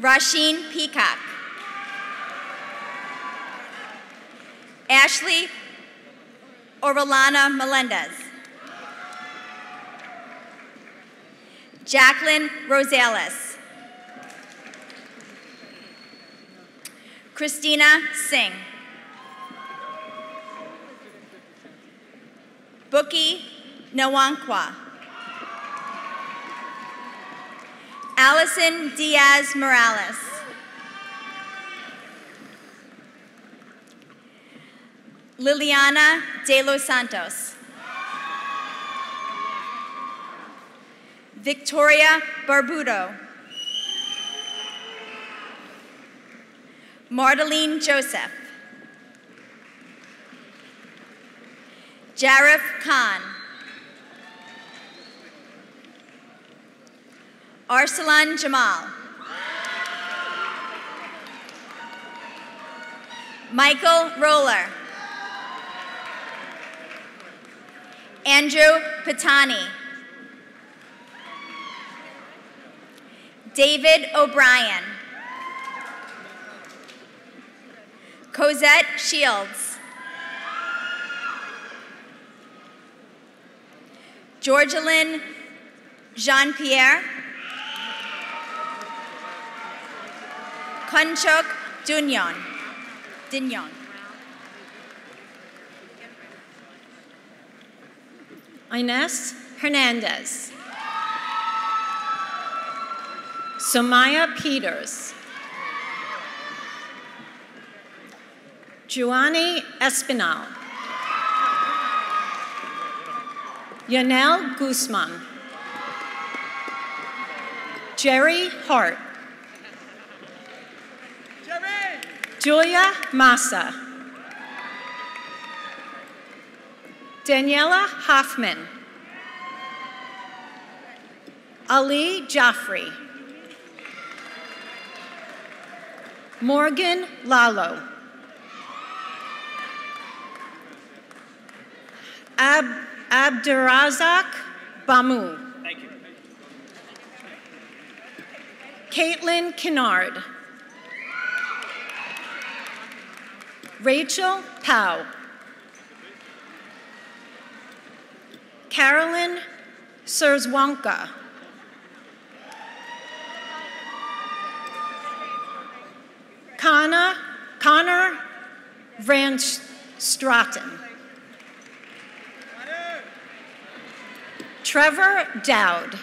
Rasheen Peacock. Ashley Orlana Melendez. Jacqueline Rosales. Christina Singh. Bookie Nawankwa. Allison Diaz Morales. Liliana De Los Santos. Victoria Barbudo. Mardeline Joseph. Jarif Khan. Arsalan Jamal. Michael Roller. Andrew Patani. David O'Brien. Cosette Shields. Georgelyn Jean Pierre. Kunchuk Dunyon. Dinyon. Ines Hernandez. Somaya Peters. Juani Espinal. Yanel Guzman. Jerry Hart. Julia Massa. Daniela Hoffman. Ali Jaffrey. Morgan Lalo. Ab Abdurazak Bamu. Thank you. Caitlin Kennard. Rachel Powell. Carolyn Serzwanka. Connor, Connor Van Straten. Trevor Dowd.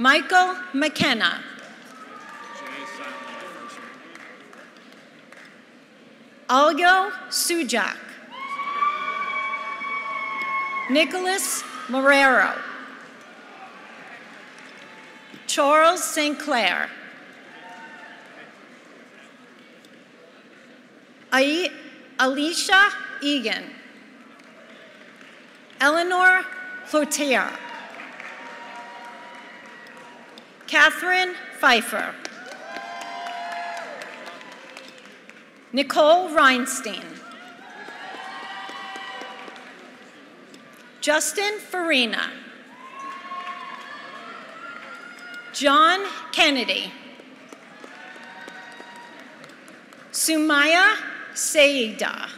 Michael McKenna. Algo Sujak. Nicholas Marrero. Charles St. Clair. Alicia Egan. Eleanor Cloutier. Catherine Pfeiffer. Nicole Reinstein. Justin Farina. John Kennedy. Sumaya Seida.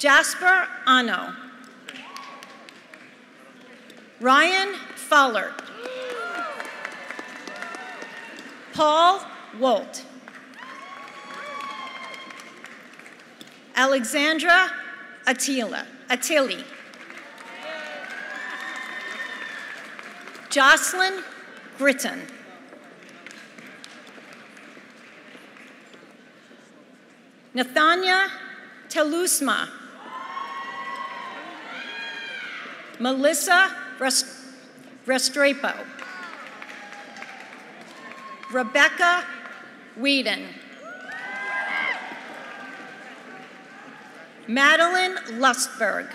Jasper Ano. Ryan Fowler. Paul Wolt. Alexandra Attila, Attili. Jocelyn Gritton. Nathania Telusma. Melissa Rest- Restrepo. Rebecca Whedon. Madeline Lustberg.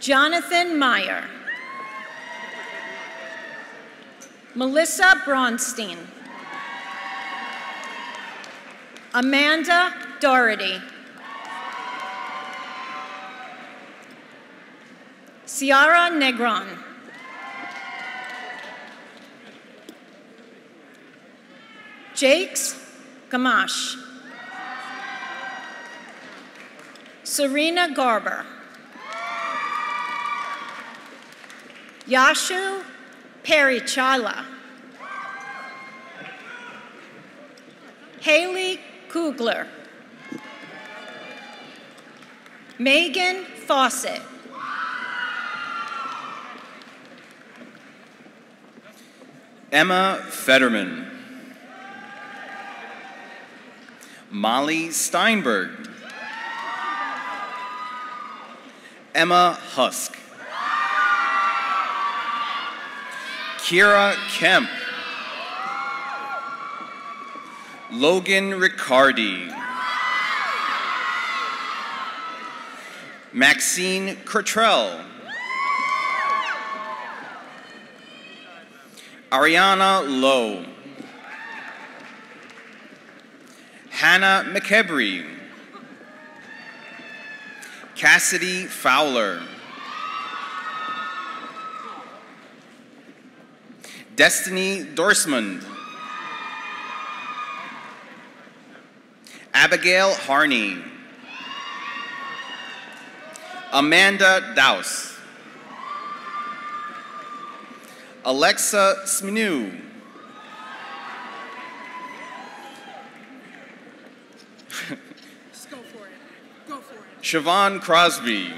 Jonathan Meyer. Melissa Bronstein. Amanda Doherty. Ciara Negron. Jakes Gamache. Serena Garber. Yashu Perichala. Haley Kugler. Megan Fawcett. Emma Fetterman. Molly Steinberg. Emma Husk. Kira Kemp. Logan Riccardi. Maxine Cottrell. Ariana Lowe. Hannah McKebry. Cassidy Fowler. Destiny Dorsmond. Abigail Harney. Amanda Douse. Alexa Sminu. Go for it. Go for it. Siobhan Crosby.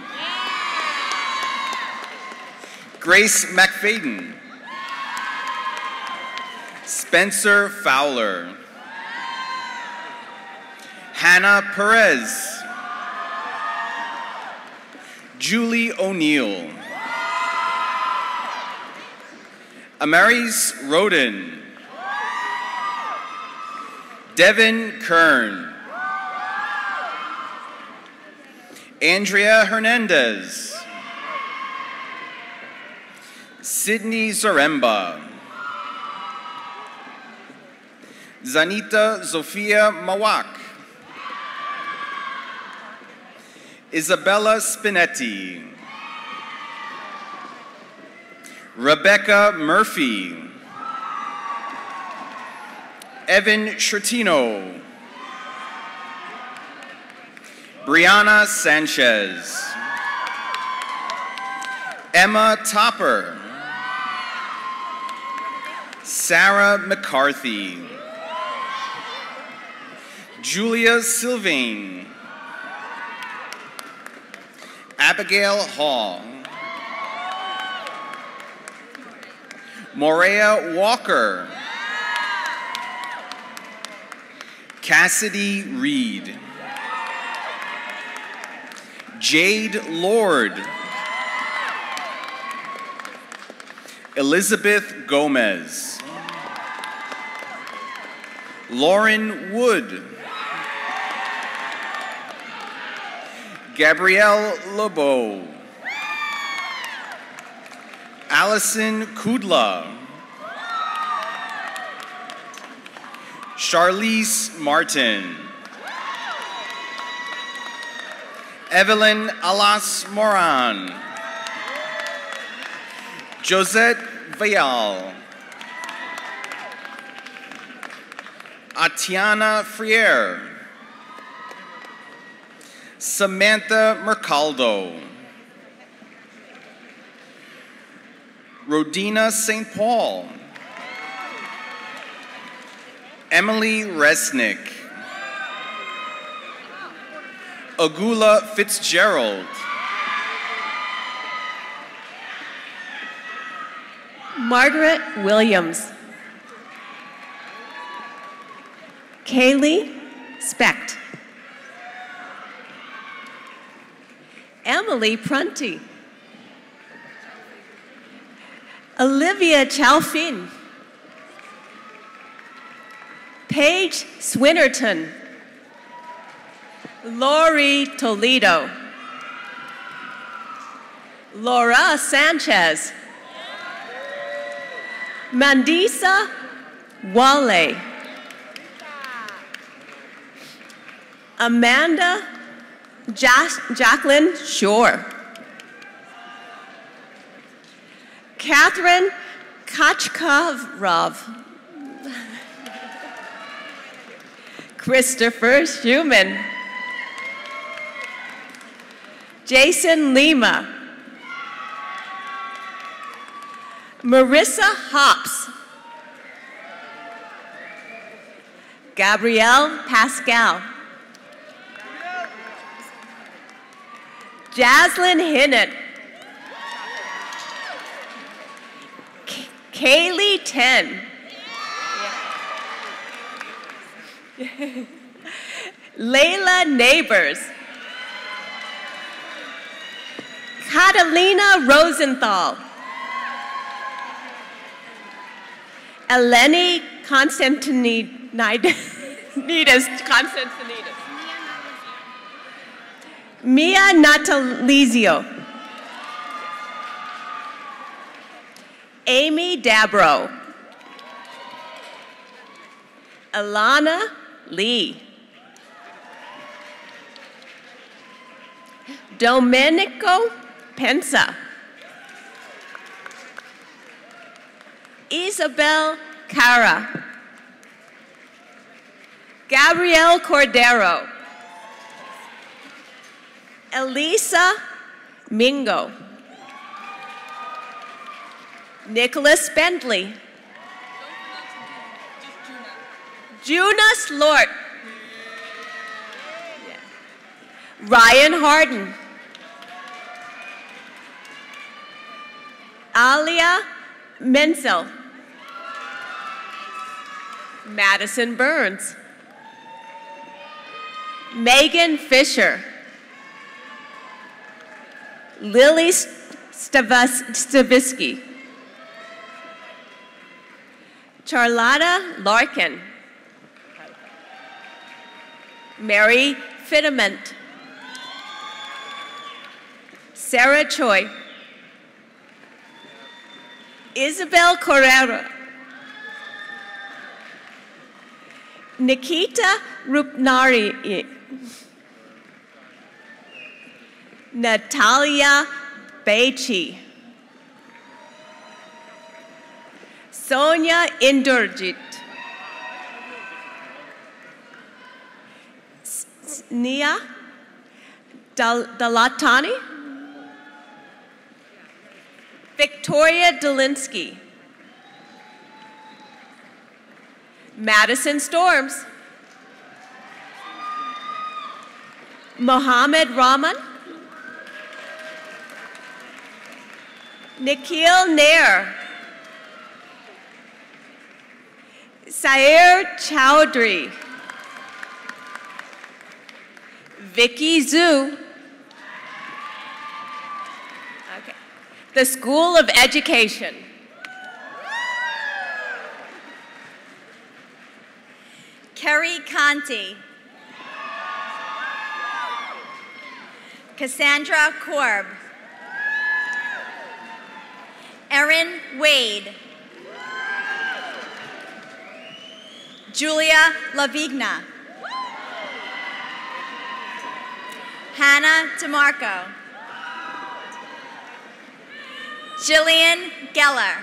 Grace McFadden. Spencer Fowler. Hannah Perez. Julie O'Neill. Amaris Roden. Devin Kern. Andrea Hernandez. Sydney Zaremba. Zanita Zofia Mawak. Isabella Spinetti. Rebecca Murphy. Evan Schertino. Brianna Sanchez. Emma Topper. Sarah McCarthy. Julia Sylvain. Abigail Hall. Morea Walker. Cassidy Reed. Jade Lord. Elizabeth Gomez. Lauren Wood. Gabrielle LeBeau. Allison Kudla. Charlize Martin. Evelyn Alas Moran. Josette Vial. Atiana Friere. Samantha Mercaldo. Rodina St. Paul. Emily Resnick. Agula Fitzgerald. Margaret Williams. Kaylee Specht. Emily Prunty. Olivia Chalfin. Paige Swinnerton. Lori Toledo. Laura Sanchez. Mandisa Wale. Amanda Jas- Jacqueline Shore. Catherine Kachkarov. Christopher Schumann. Jason Lima. Marissa Hops. Gabrielle Pascal. Jaslyn Hinnett. Kaylee Ten. [LAUGHS] Layla Neighbors. Catalina Rosenthal. Eleni Konstantinidis. Konstantinidis. [LAUGHS] Mia Natalizio. Amy Dabro. Alana Lee. Domenico Pensa. Isabel Cara. Gabrielle Cordero. Elisa Mingo. Nicholas Bentley. Jonas Lort. Ryan Harden. Alia Menzel. Madison Burns. Megan Fisher. Lily Stavas- Stavisky. Charlotta Larkin. Mary Fitament. Sarah Choi. Isabel Correra. Nikita Rupnari. Natalia Bechi. Sonia Indurjit. Nia Dal- Dalatani. Victoria Delinsky. Madison Storms. Mohammed Rahman. Nikhil Nair. Sair Chowdhury. Vicky Zhu. Okay. The School of Education. Kerry Conti. Cassandra Korb. Erin Wade. Julia Lavigna. Hannah DeMarco. Jillian Geller.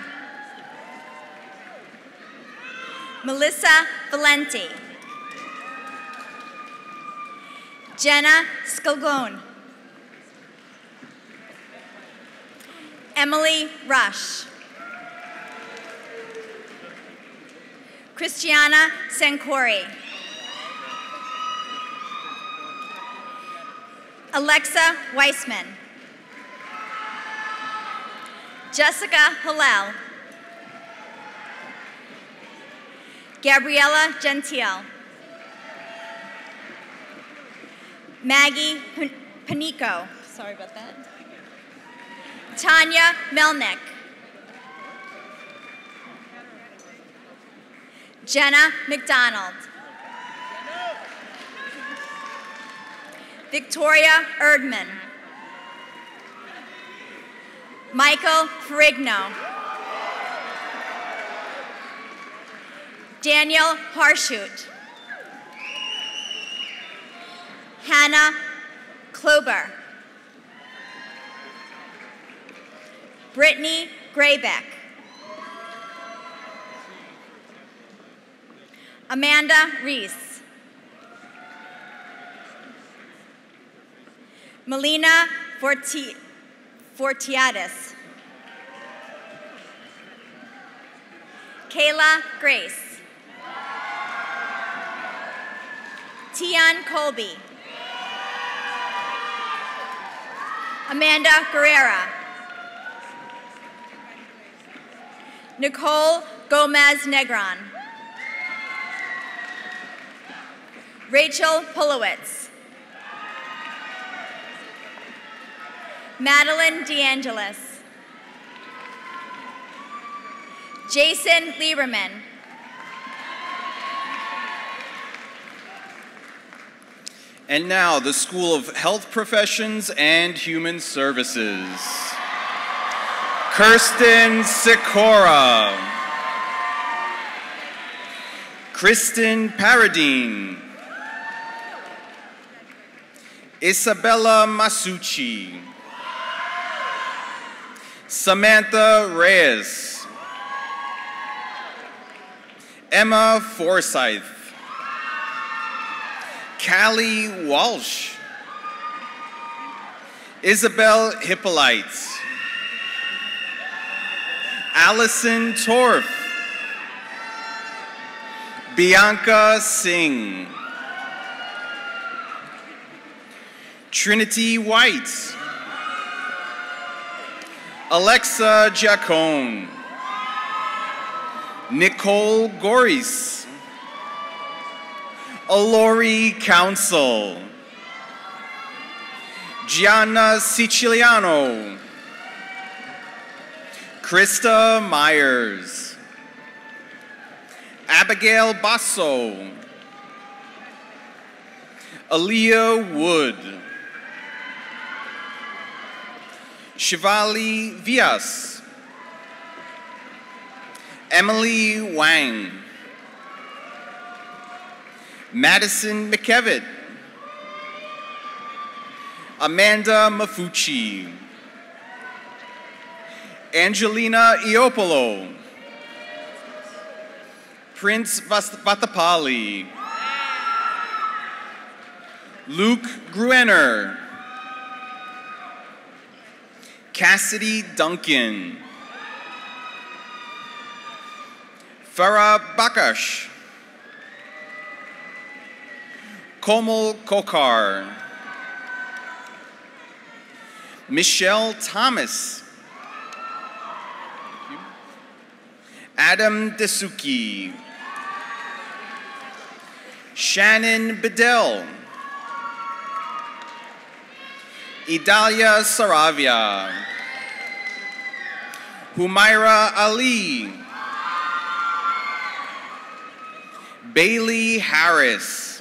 Melissa Valenti. Jenna Scolgone. Emily Rush. Christiana Sankori. Alexa Weissman. Jessica Hillel. Gabriella Gentile. Maggie Panico. Sorry about that. Tanya Melnick. Jenna McDonald. Victoria Erdman. Michael Ferrigno. Daniel Harshut. Hannah Klober. Brittany Graybeck. Amanda Reese. Melina Forti- Fortiadis. Kayla Grace. Tian Colby. Amanda Guerrera. Nicole Gomez Negron. Rachel Pulowitz. Madeline DeAngelis. Jason Lieberman. And now, the School of Health Professions and Human Services. Kirsten Sikora. Kristen Paradine. Isabella Masucci. Samantha Reyes. Emma Forsyth. Callie Walsh. Isabel Hippolyte. Allison Torf. Bianca Singh. Trinity White. Alexa Jacone. Nicole Goris. Alori Council. Gianna Siciliano. Krista Myers. Abigail Basso. Aaliyah Wood. Shivali Vias. Emily Wang. Madison McKevitt. Amanda Mafucci. Angelina Iopolo. Prince Vatapali. Luke Gruener. Cassidy Duncan. Farah Bakash. Komal Kokar. Michelle Thomas. Adam Desuki. Shannon Bedell. Idalia Saravia. Humaira Ali. Bailey Harris.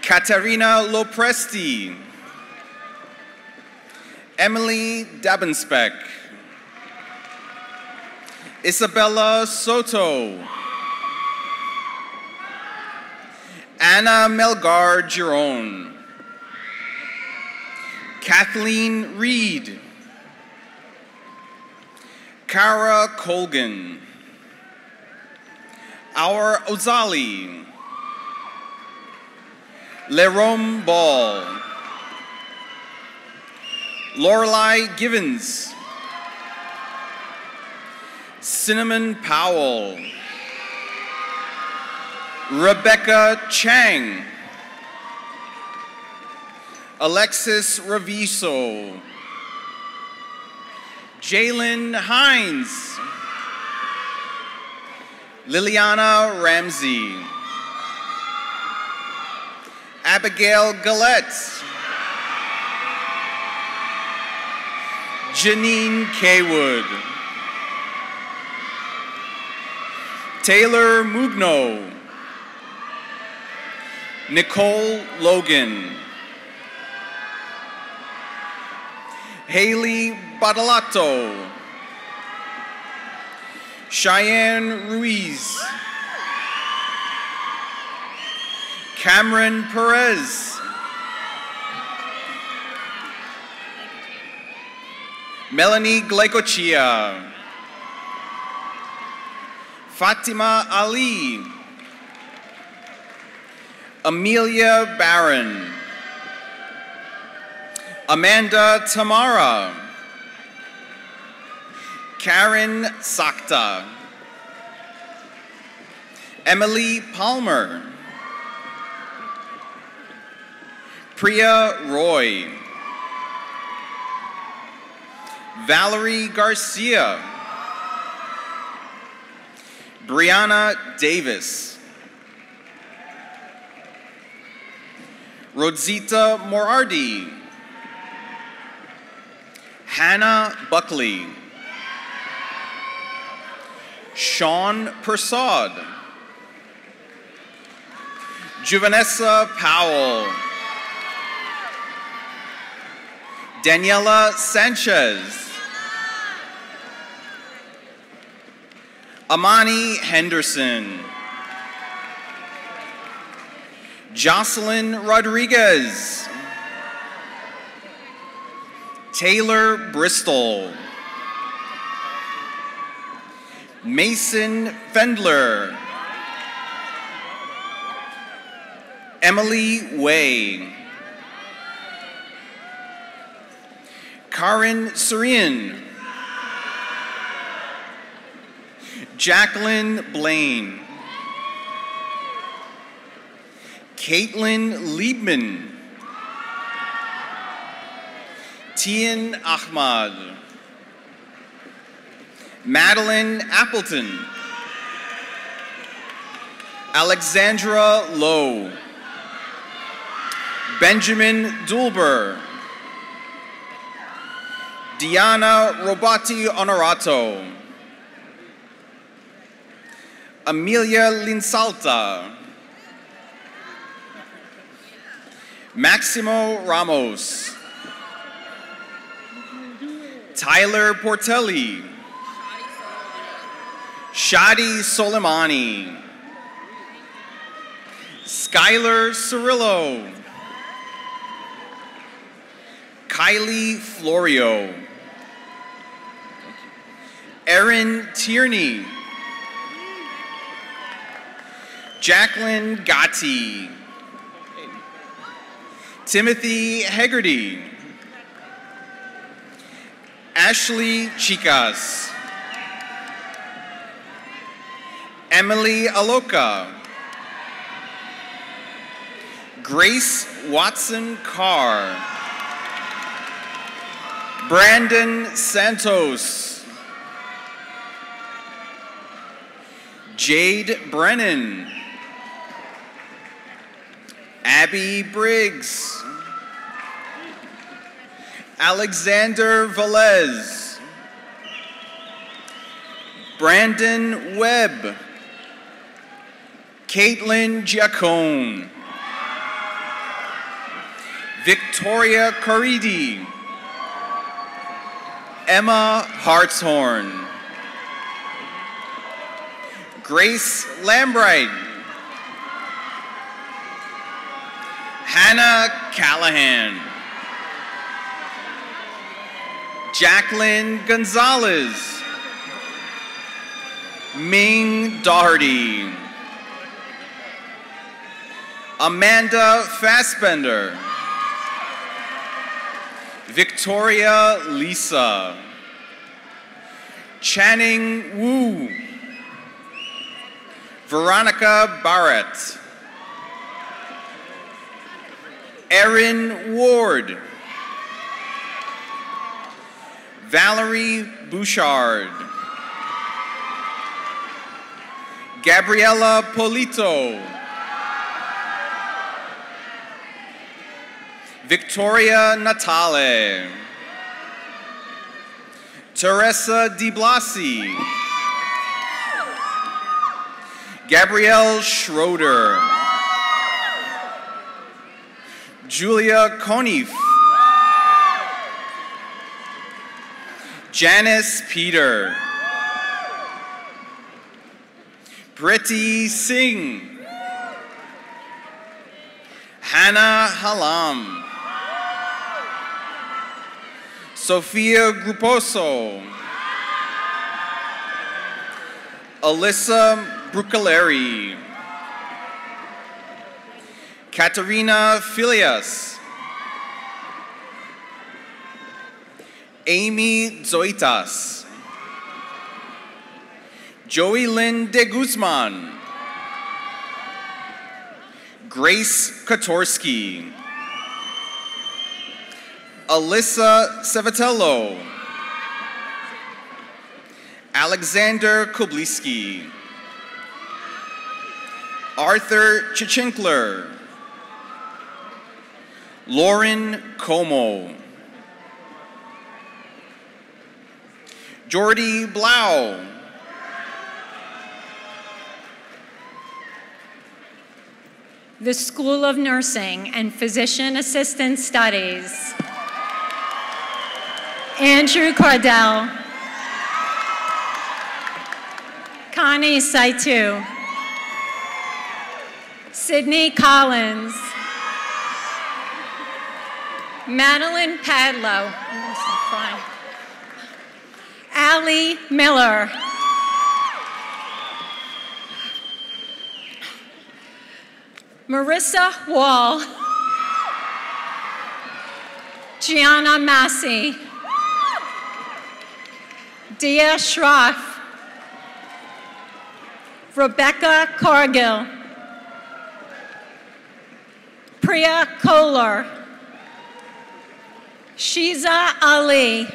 Katarina Lopresti. Emily Dabenspeck. Isabella Soto. Anna Melgar Giron. Kathleen Reed. Kara Colgan. Our Ozali. Lerome Ball. Lorelai Givens. Cinnamon Powell. Rebecca Chang. Alexis Raviso. Jalen Hines. Liliana Ramsey. Abigail Gillette. Janine Kaywood. Taylor Mugno. Nicole Logan. Haley Badalato. Cheyenne Ruiz. Cameron Perez. Melanie Glycochia. Fatima Ali. Amelia Barron. Amanda Tamara. Karen Sakta. Emily Palmer. Priya Roy. Valerie Garcia. Brianna Davis. Rosita Morardi. Hannah Buckley. Sean Persad. Juvanessa Powell. Daniela Sanchez. Amani Henderson. Jocelyn Rodriguez. Taylor Bristol. Mason Fendler. Emily Way. Karen Surian. Jacqueline Blaine. Caitlin Liebman. Tian Ahmad. Madeline Appleton. Alexandra Lowe. Benjamin Dulber. Diana Robati Honorato. Amelia Linsalta. Maximo Ramos. Tyler Portelli. Shadi Soleimani. Skylar Cirillo. Kylie Florio. Erin Tierney. Jacqueline Gotti. Timothy Hegarty. Ashley Chicas. Emily Aloka. Grace Watson Carr. Brandon Santos. Jade Brennan. Abby Briggs. Alexander Velez. Brandon Webb. Caitlin Giacone. Victoria Caridi. Emma Hartshorn. Grace Lambright. Hannah Callahan. Jacqueline Gonzalez. Ming Doherty. Amanda Fassbender. Victoria Lisa. Channing Wu. Veronica Barrett. Erin Ward. Valerie Bouchard. Gabriela Polito. Victoria Natale. Teresa Di Blasi. Gabrielle Schroeder. Julia Conif. Janice Peter. Priti Singh. Hannah Halam. Sophia Gruposo. Alyssa Brucaleri. Katerina Filias. Amy Zoitas. Joey Lynn de Guzman. Grace Kotorski. Alyssa Savatello. Alexander Kubliski. Arthur Chichinkler. Lauren Como. Jordy Blau. the School of Nursing and Physician Assistant Studies. Andrew Cardell. Connie Saitu. Sydney Collins. Madeline Padlow. Allie Miller. Marissa Wall. Gianna Massey. Dia Schroff. Rebecca Cargill. Priya Kohler. Shiza Ali.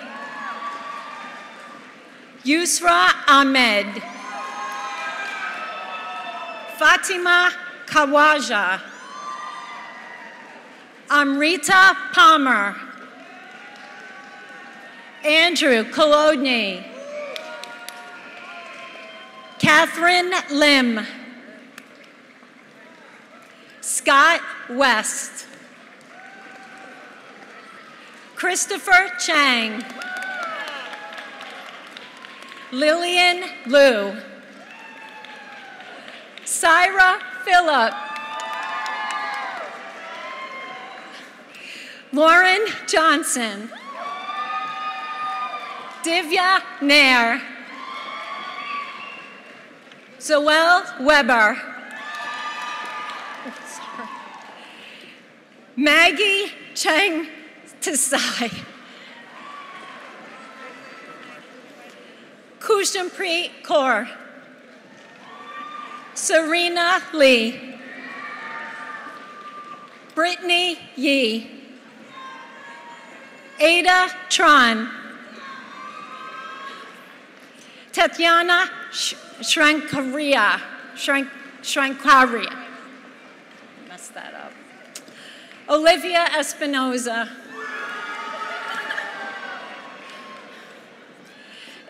Yusra Ahmed. Fatima Kawaja. Amrita Palmer. Andrew Kolodny. Catherine Lim. Scott West. Christopher Chang. Lillian Liu. Syra Phillip. Lauren Johnson. Divya Nair. Zoel Weber. Maggie Chang Tsai. Kushampreet Kaur. Serena Lee. Brittany Yee. Ada Tron. Tatiana Sh- Shrankaria. Shrank, Shrankaria. Messed that up. Olivia Espinoza.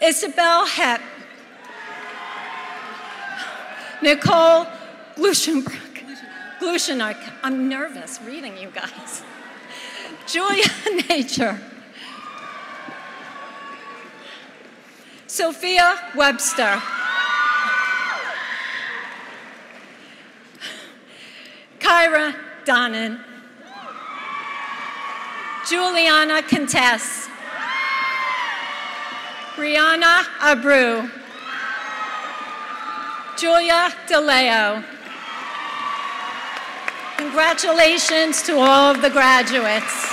Isabel Hepp. Nicole Gluschenbrook. Gluschenark. I'm nervous reading you guys. Julia [LAUGHS] Nature. Sophia Webster. Kyra Donnan. Juliana Contess. Brianna Abreu. Julia DeLeo. Congratulations to all of the graduates.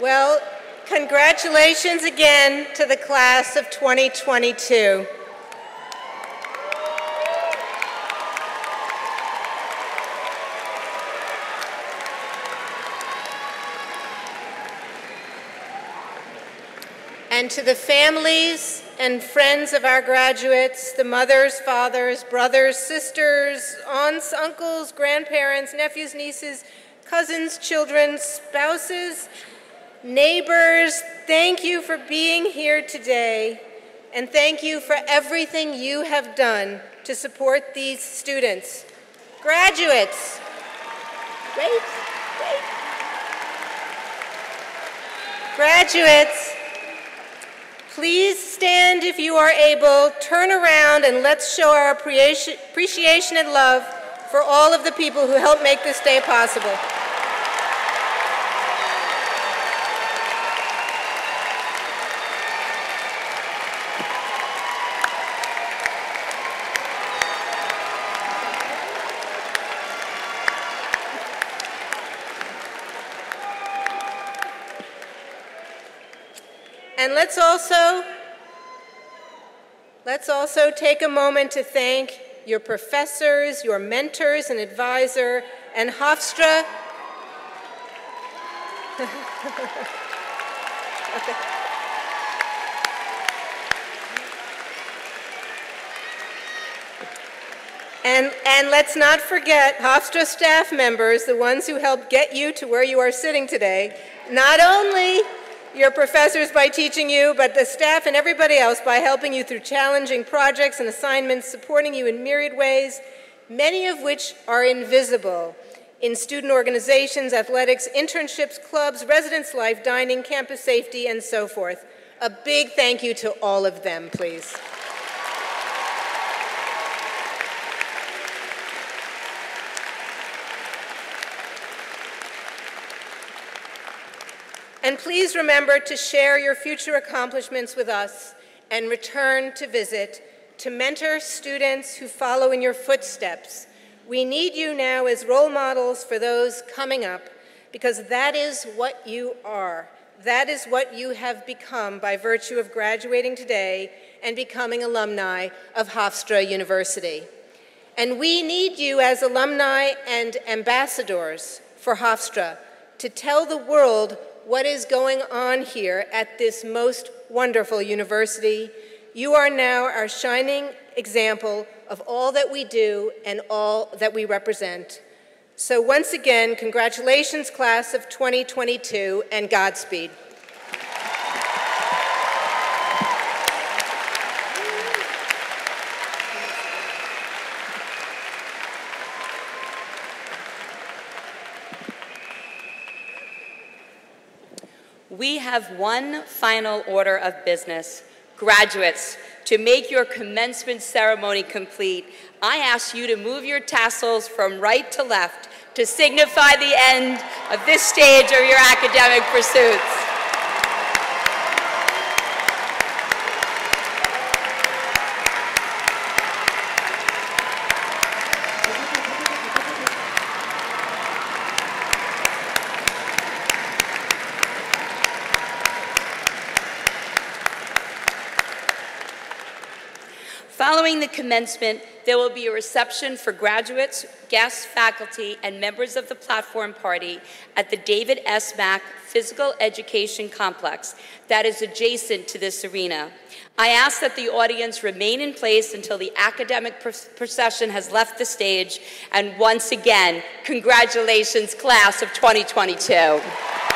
Well, congratulations again to the class of 2022. And to the families and friends of our graduates, the mothers, fathers, brothers, sisters, aunts, uncles, grandparents, nephews, nieces, cousins, children, spouses, neighbors, thank you for being here today. And thank you for everything you have done to support these students. Graduates, wait, wait. Graduates, please stand if you are able, turn around, and let's show our appreciation and love for all of the people who helped make this day possible. And let's also Let's also take a moment to thank your professors, your mentors and advisor, and Hofstra. [LAUGHS] okay. And, and let's not forget Hofstra staff members, the ones who helped get you to where you are sitting today. Not only your professors by teaching you, but the staff and everybody else by helping you through challenging projects and assignments, supporting you in myriad ways, many of which are invisible in student organizations, athletics, internships, clubs, residence life, dining, campus safety, and so forth. A big thank you to all of them, please. And please remember to share your future accomplishments with us and return to visit to mentor students who follow in your footsteps. We need you now as role models for those coming up because that is what you are. That is what you have become by virtue of graduating today and becoming alumni of Hofstra University. And we need you as alumni and ambassadors for Hofstra to tell the world what is going on here at this most wonderful university. You are now our shining example of all that we do and all that we represent. So once again, congratulations, class of 2022, and Godspeed. We have one final order of business. Graduates, to make your commencement ceremony complete, I ask you to move your tassels from right to left to signify the end of this stage of your academic pursuits. Following the commencement, there will be a reception for graduates, guests, faculty, and members of the platform party at the David S. Mack Physical Education Complex that is adjacent to this arena. I ask that the audience remain in place until the academic procession has left the stage. And once again, congratulations, class of 2022.